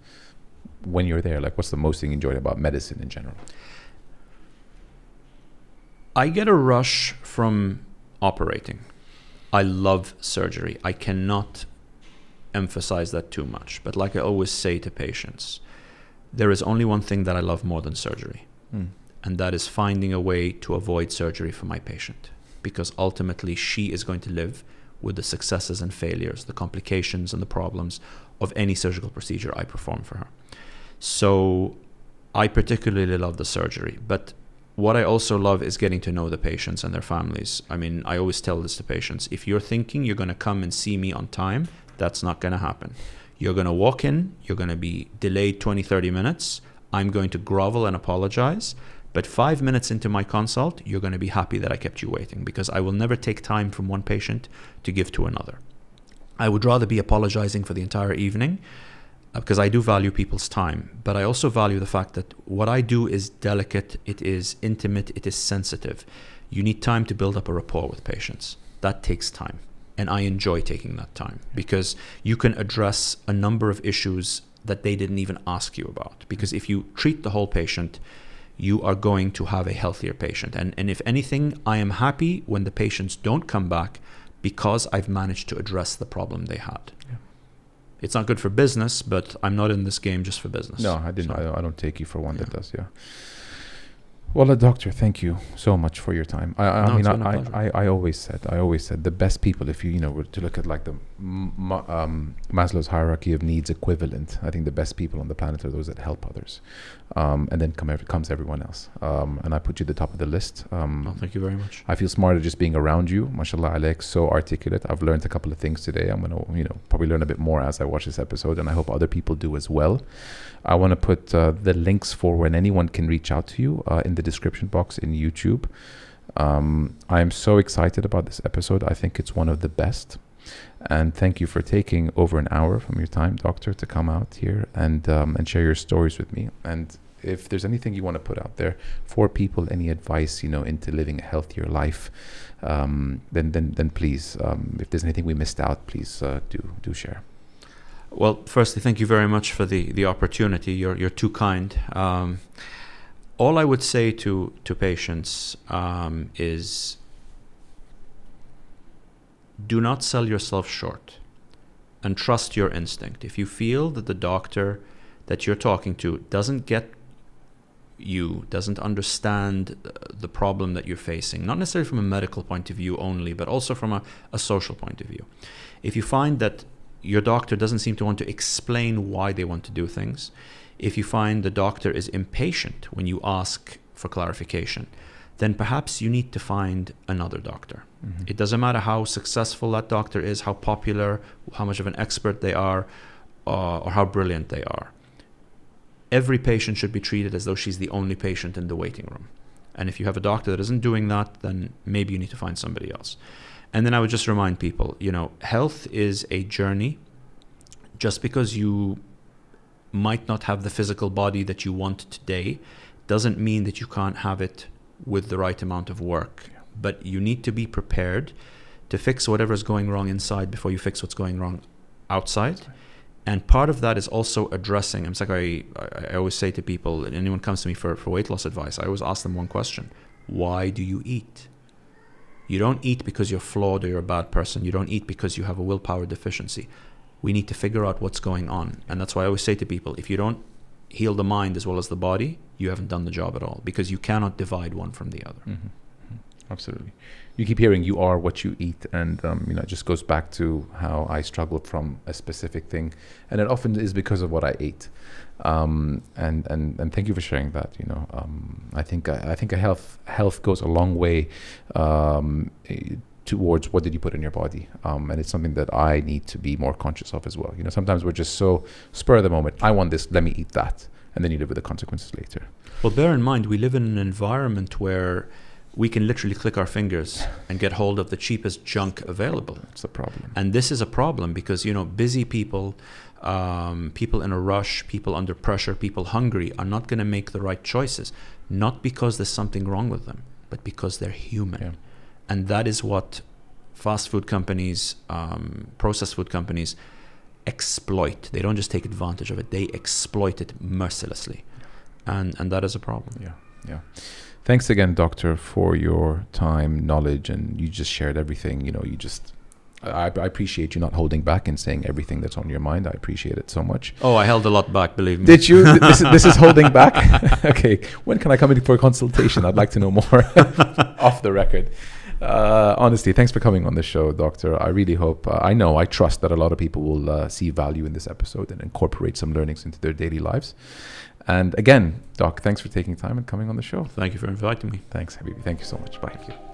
when you're there? Like, what's the most thing you enjoy about medicine in general? I get a rush from operating. I love surgery. I cannot emphasize that too much. But like I always say to patients, there is only one thing that I love more than surgery, Mm. and that is finding a way to avoid surgery for my patient because ultimately she is going to live with the successes and failures, the complications and the problems of any surgical procedure I perform for her. So I particularly love the surgery, but what I also love is getting to know the patients and their families. I mean, I always tell this to patients if you're thinking you're going to come and see me on time, that's not going to happen. You're going to walk in, you're going to be delayed 20, 30 minutes. I'm going to grovel and apologize. But five minutes into my consult, you're going to be happy that I kept you waiting because I will never take time from one patient to give to another. I would rather be apologizing for the entire evening uh, because I do value people's time, but I also value the fact that what I do is delicate, it is intimate, it is sensitive. You need time to build up a rapport with patients. That takes time. And I enjoy taking that time because you can address a number of issues that they didn't even ask you about. Because if you treat the whole patient, you are going to have a healthier patient. And, and if anything, I am happy when the patients don't come back because I've managed to address the problem they had. Yeah. It's not good for business, but I'm not in this game just for business. No, I didn't. So- I, I don't take you for one that does. Yeah. Well, doctor, thank you so much for your time. I, I No, mean, I, I. I, always said, I always said, the best people. If you, you know, were to look at like the um, Maslow's hierarchy of needs equivalent, I think the best people on the planet are those that help others, um, and then come comes everyone else. Um, and I put you at the top of the list. Um, Well, thank you very much. I feel smarter just being around you. Mashallah Alek, so articulate. I've learned a couple of things today. I'm gonna, you know, probably learn a bit more as I watch this episode, and I hope other people do as well. I want to put uh, the links for when anyone can reach out to you uh, in the description box in YouTube. Um, I am so excited about this episode. I think it's one of the best. And thank you for taking over an hour from your time, doctor, to come out here and um, and share your stories with me. And if there's anything you want to put out there for people, any advice, you know, into living a healthier life, um, then then then please, um, if there's anything we missed out, please uh, do do share. Well, firstly, thank you very much for the, the opportunity. You're, you're too kind. Um, all I would say to, to patients um, is do not sell yourself short and trust your instinct. If you feel that the doctor that you're talking to doesn't get you, doesn't understand the problem that you're facing, not necessarily from a medical point of view only, but also from a, a social point of view. If you find that your doctor doesn't seem to want to explain why they want to do things, if you find the doctor is impatient when you ask for clarification, then perhaps you need to find another doctor. Mm-hmm. It doesn't matter how successful that doctor is, how popular, how much of an expert they are, uh, or how brilliant they are. Every patient should be treated as though she's the only patient in the waiting room. And if you have a doctor that isn't doing that, then maybe you need to find somebody else. And then I would just remind people, you know, health is a journey. Just because you might not have the physical body that you want today doesn't mean that you can't have it with the right amount of work. But you need to be prepared to fix whatever's going wrong inside before you fix what's going wrong outside. And part of that is also addressing. I'm like I, I always say to people, anyone comes to me for, for weight loss advice, I always ask them one question: Why do you eat? You don't eat because you're flawed or you're a bad person. You don't eat because you have a willpower deficiency. We need to figure out what's going on. And that's why I always say to people if you don't heal the mind as well as the body, you haven't done the job at all because you cannot divide one from the other. Mm-hmm. mm-hmm. Absolutely. You keep hearing you are what you eat, and um, you know it just goes back to how I struggled from a specific thing, and it often is because of what I ate. Um, and and and thank you for sharing that. You know, um, I think I think a health health goes a long way um, towards what did you put in your body, um, and it's something that I need to be more conscious of as well. You know, sometimes we're just so spur of the moment. I want this. Let me eat that, and then you live with the consequences later. Well, bear in mind we live in an environment where we can literally click our fingers and get hold of the cheapest junk available. That's a problem. And this is a problem because you know busy people um, people in a rush, people under pressure, people hungry are not going to make the right choices, not because there's something wrong with them, but because they're human. Yeah. And that is what fast food companies, um, processed food companies exploit. They don't just take advantage of it, they exploit it mercilessly. And, and that is a problem. Yeah, yeah. Thanks again, doctor, for your time, knowledge, and you just shared everything. You know, you just I, I, appreciate you not holding back and saying everything that's on your mind. I appreciate it so much. Oh, I held a lot back, believe me. Did you? this, is, this is holding back. okay, when can I come in for a consultation? I'd like to know more off the record. Uh, honestly, thanks for coming on the show, Doctor. I really hope, uh, I know, I trust that a lot of people will uh, see value in this episode and incorporate some learnings into their daily lives. And again, Doc, thanks for taking time and coming on the show. Thank you for inviting me. Thanks, Habibi. Thank you so much. Bye.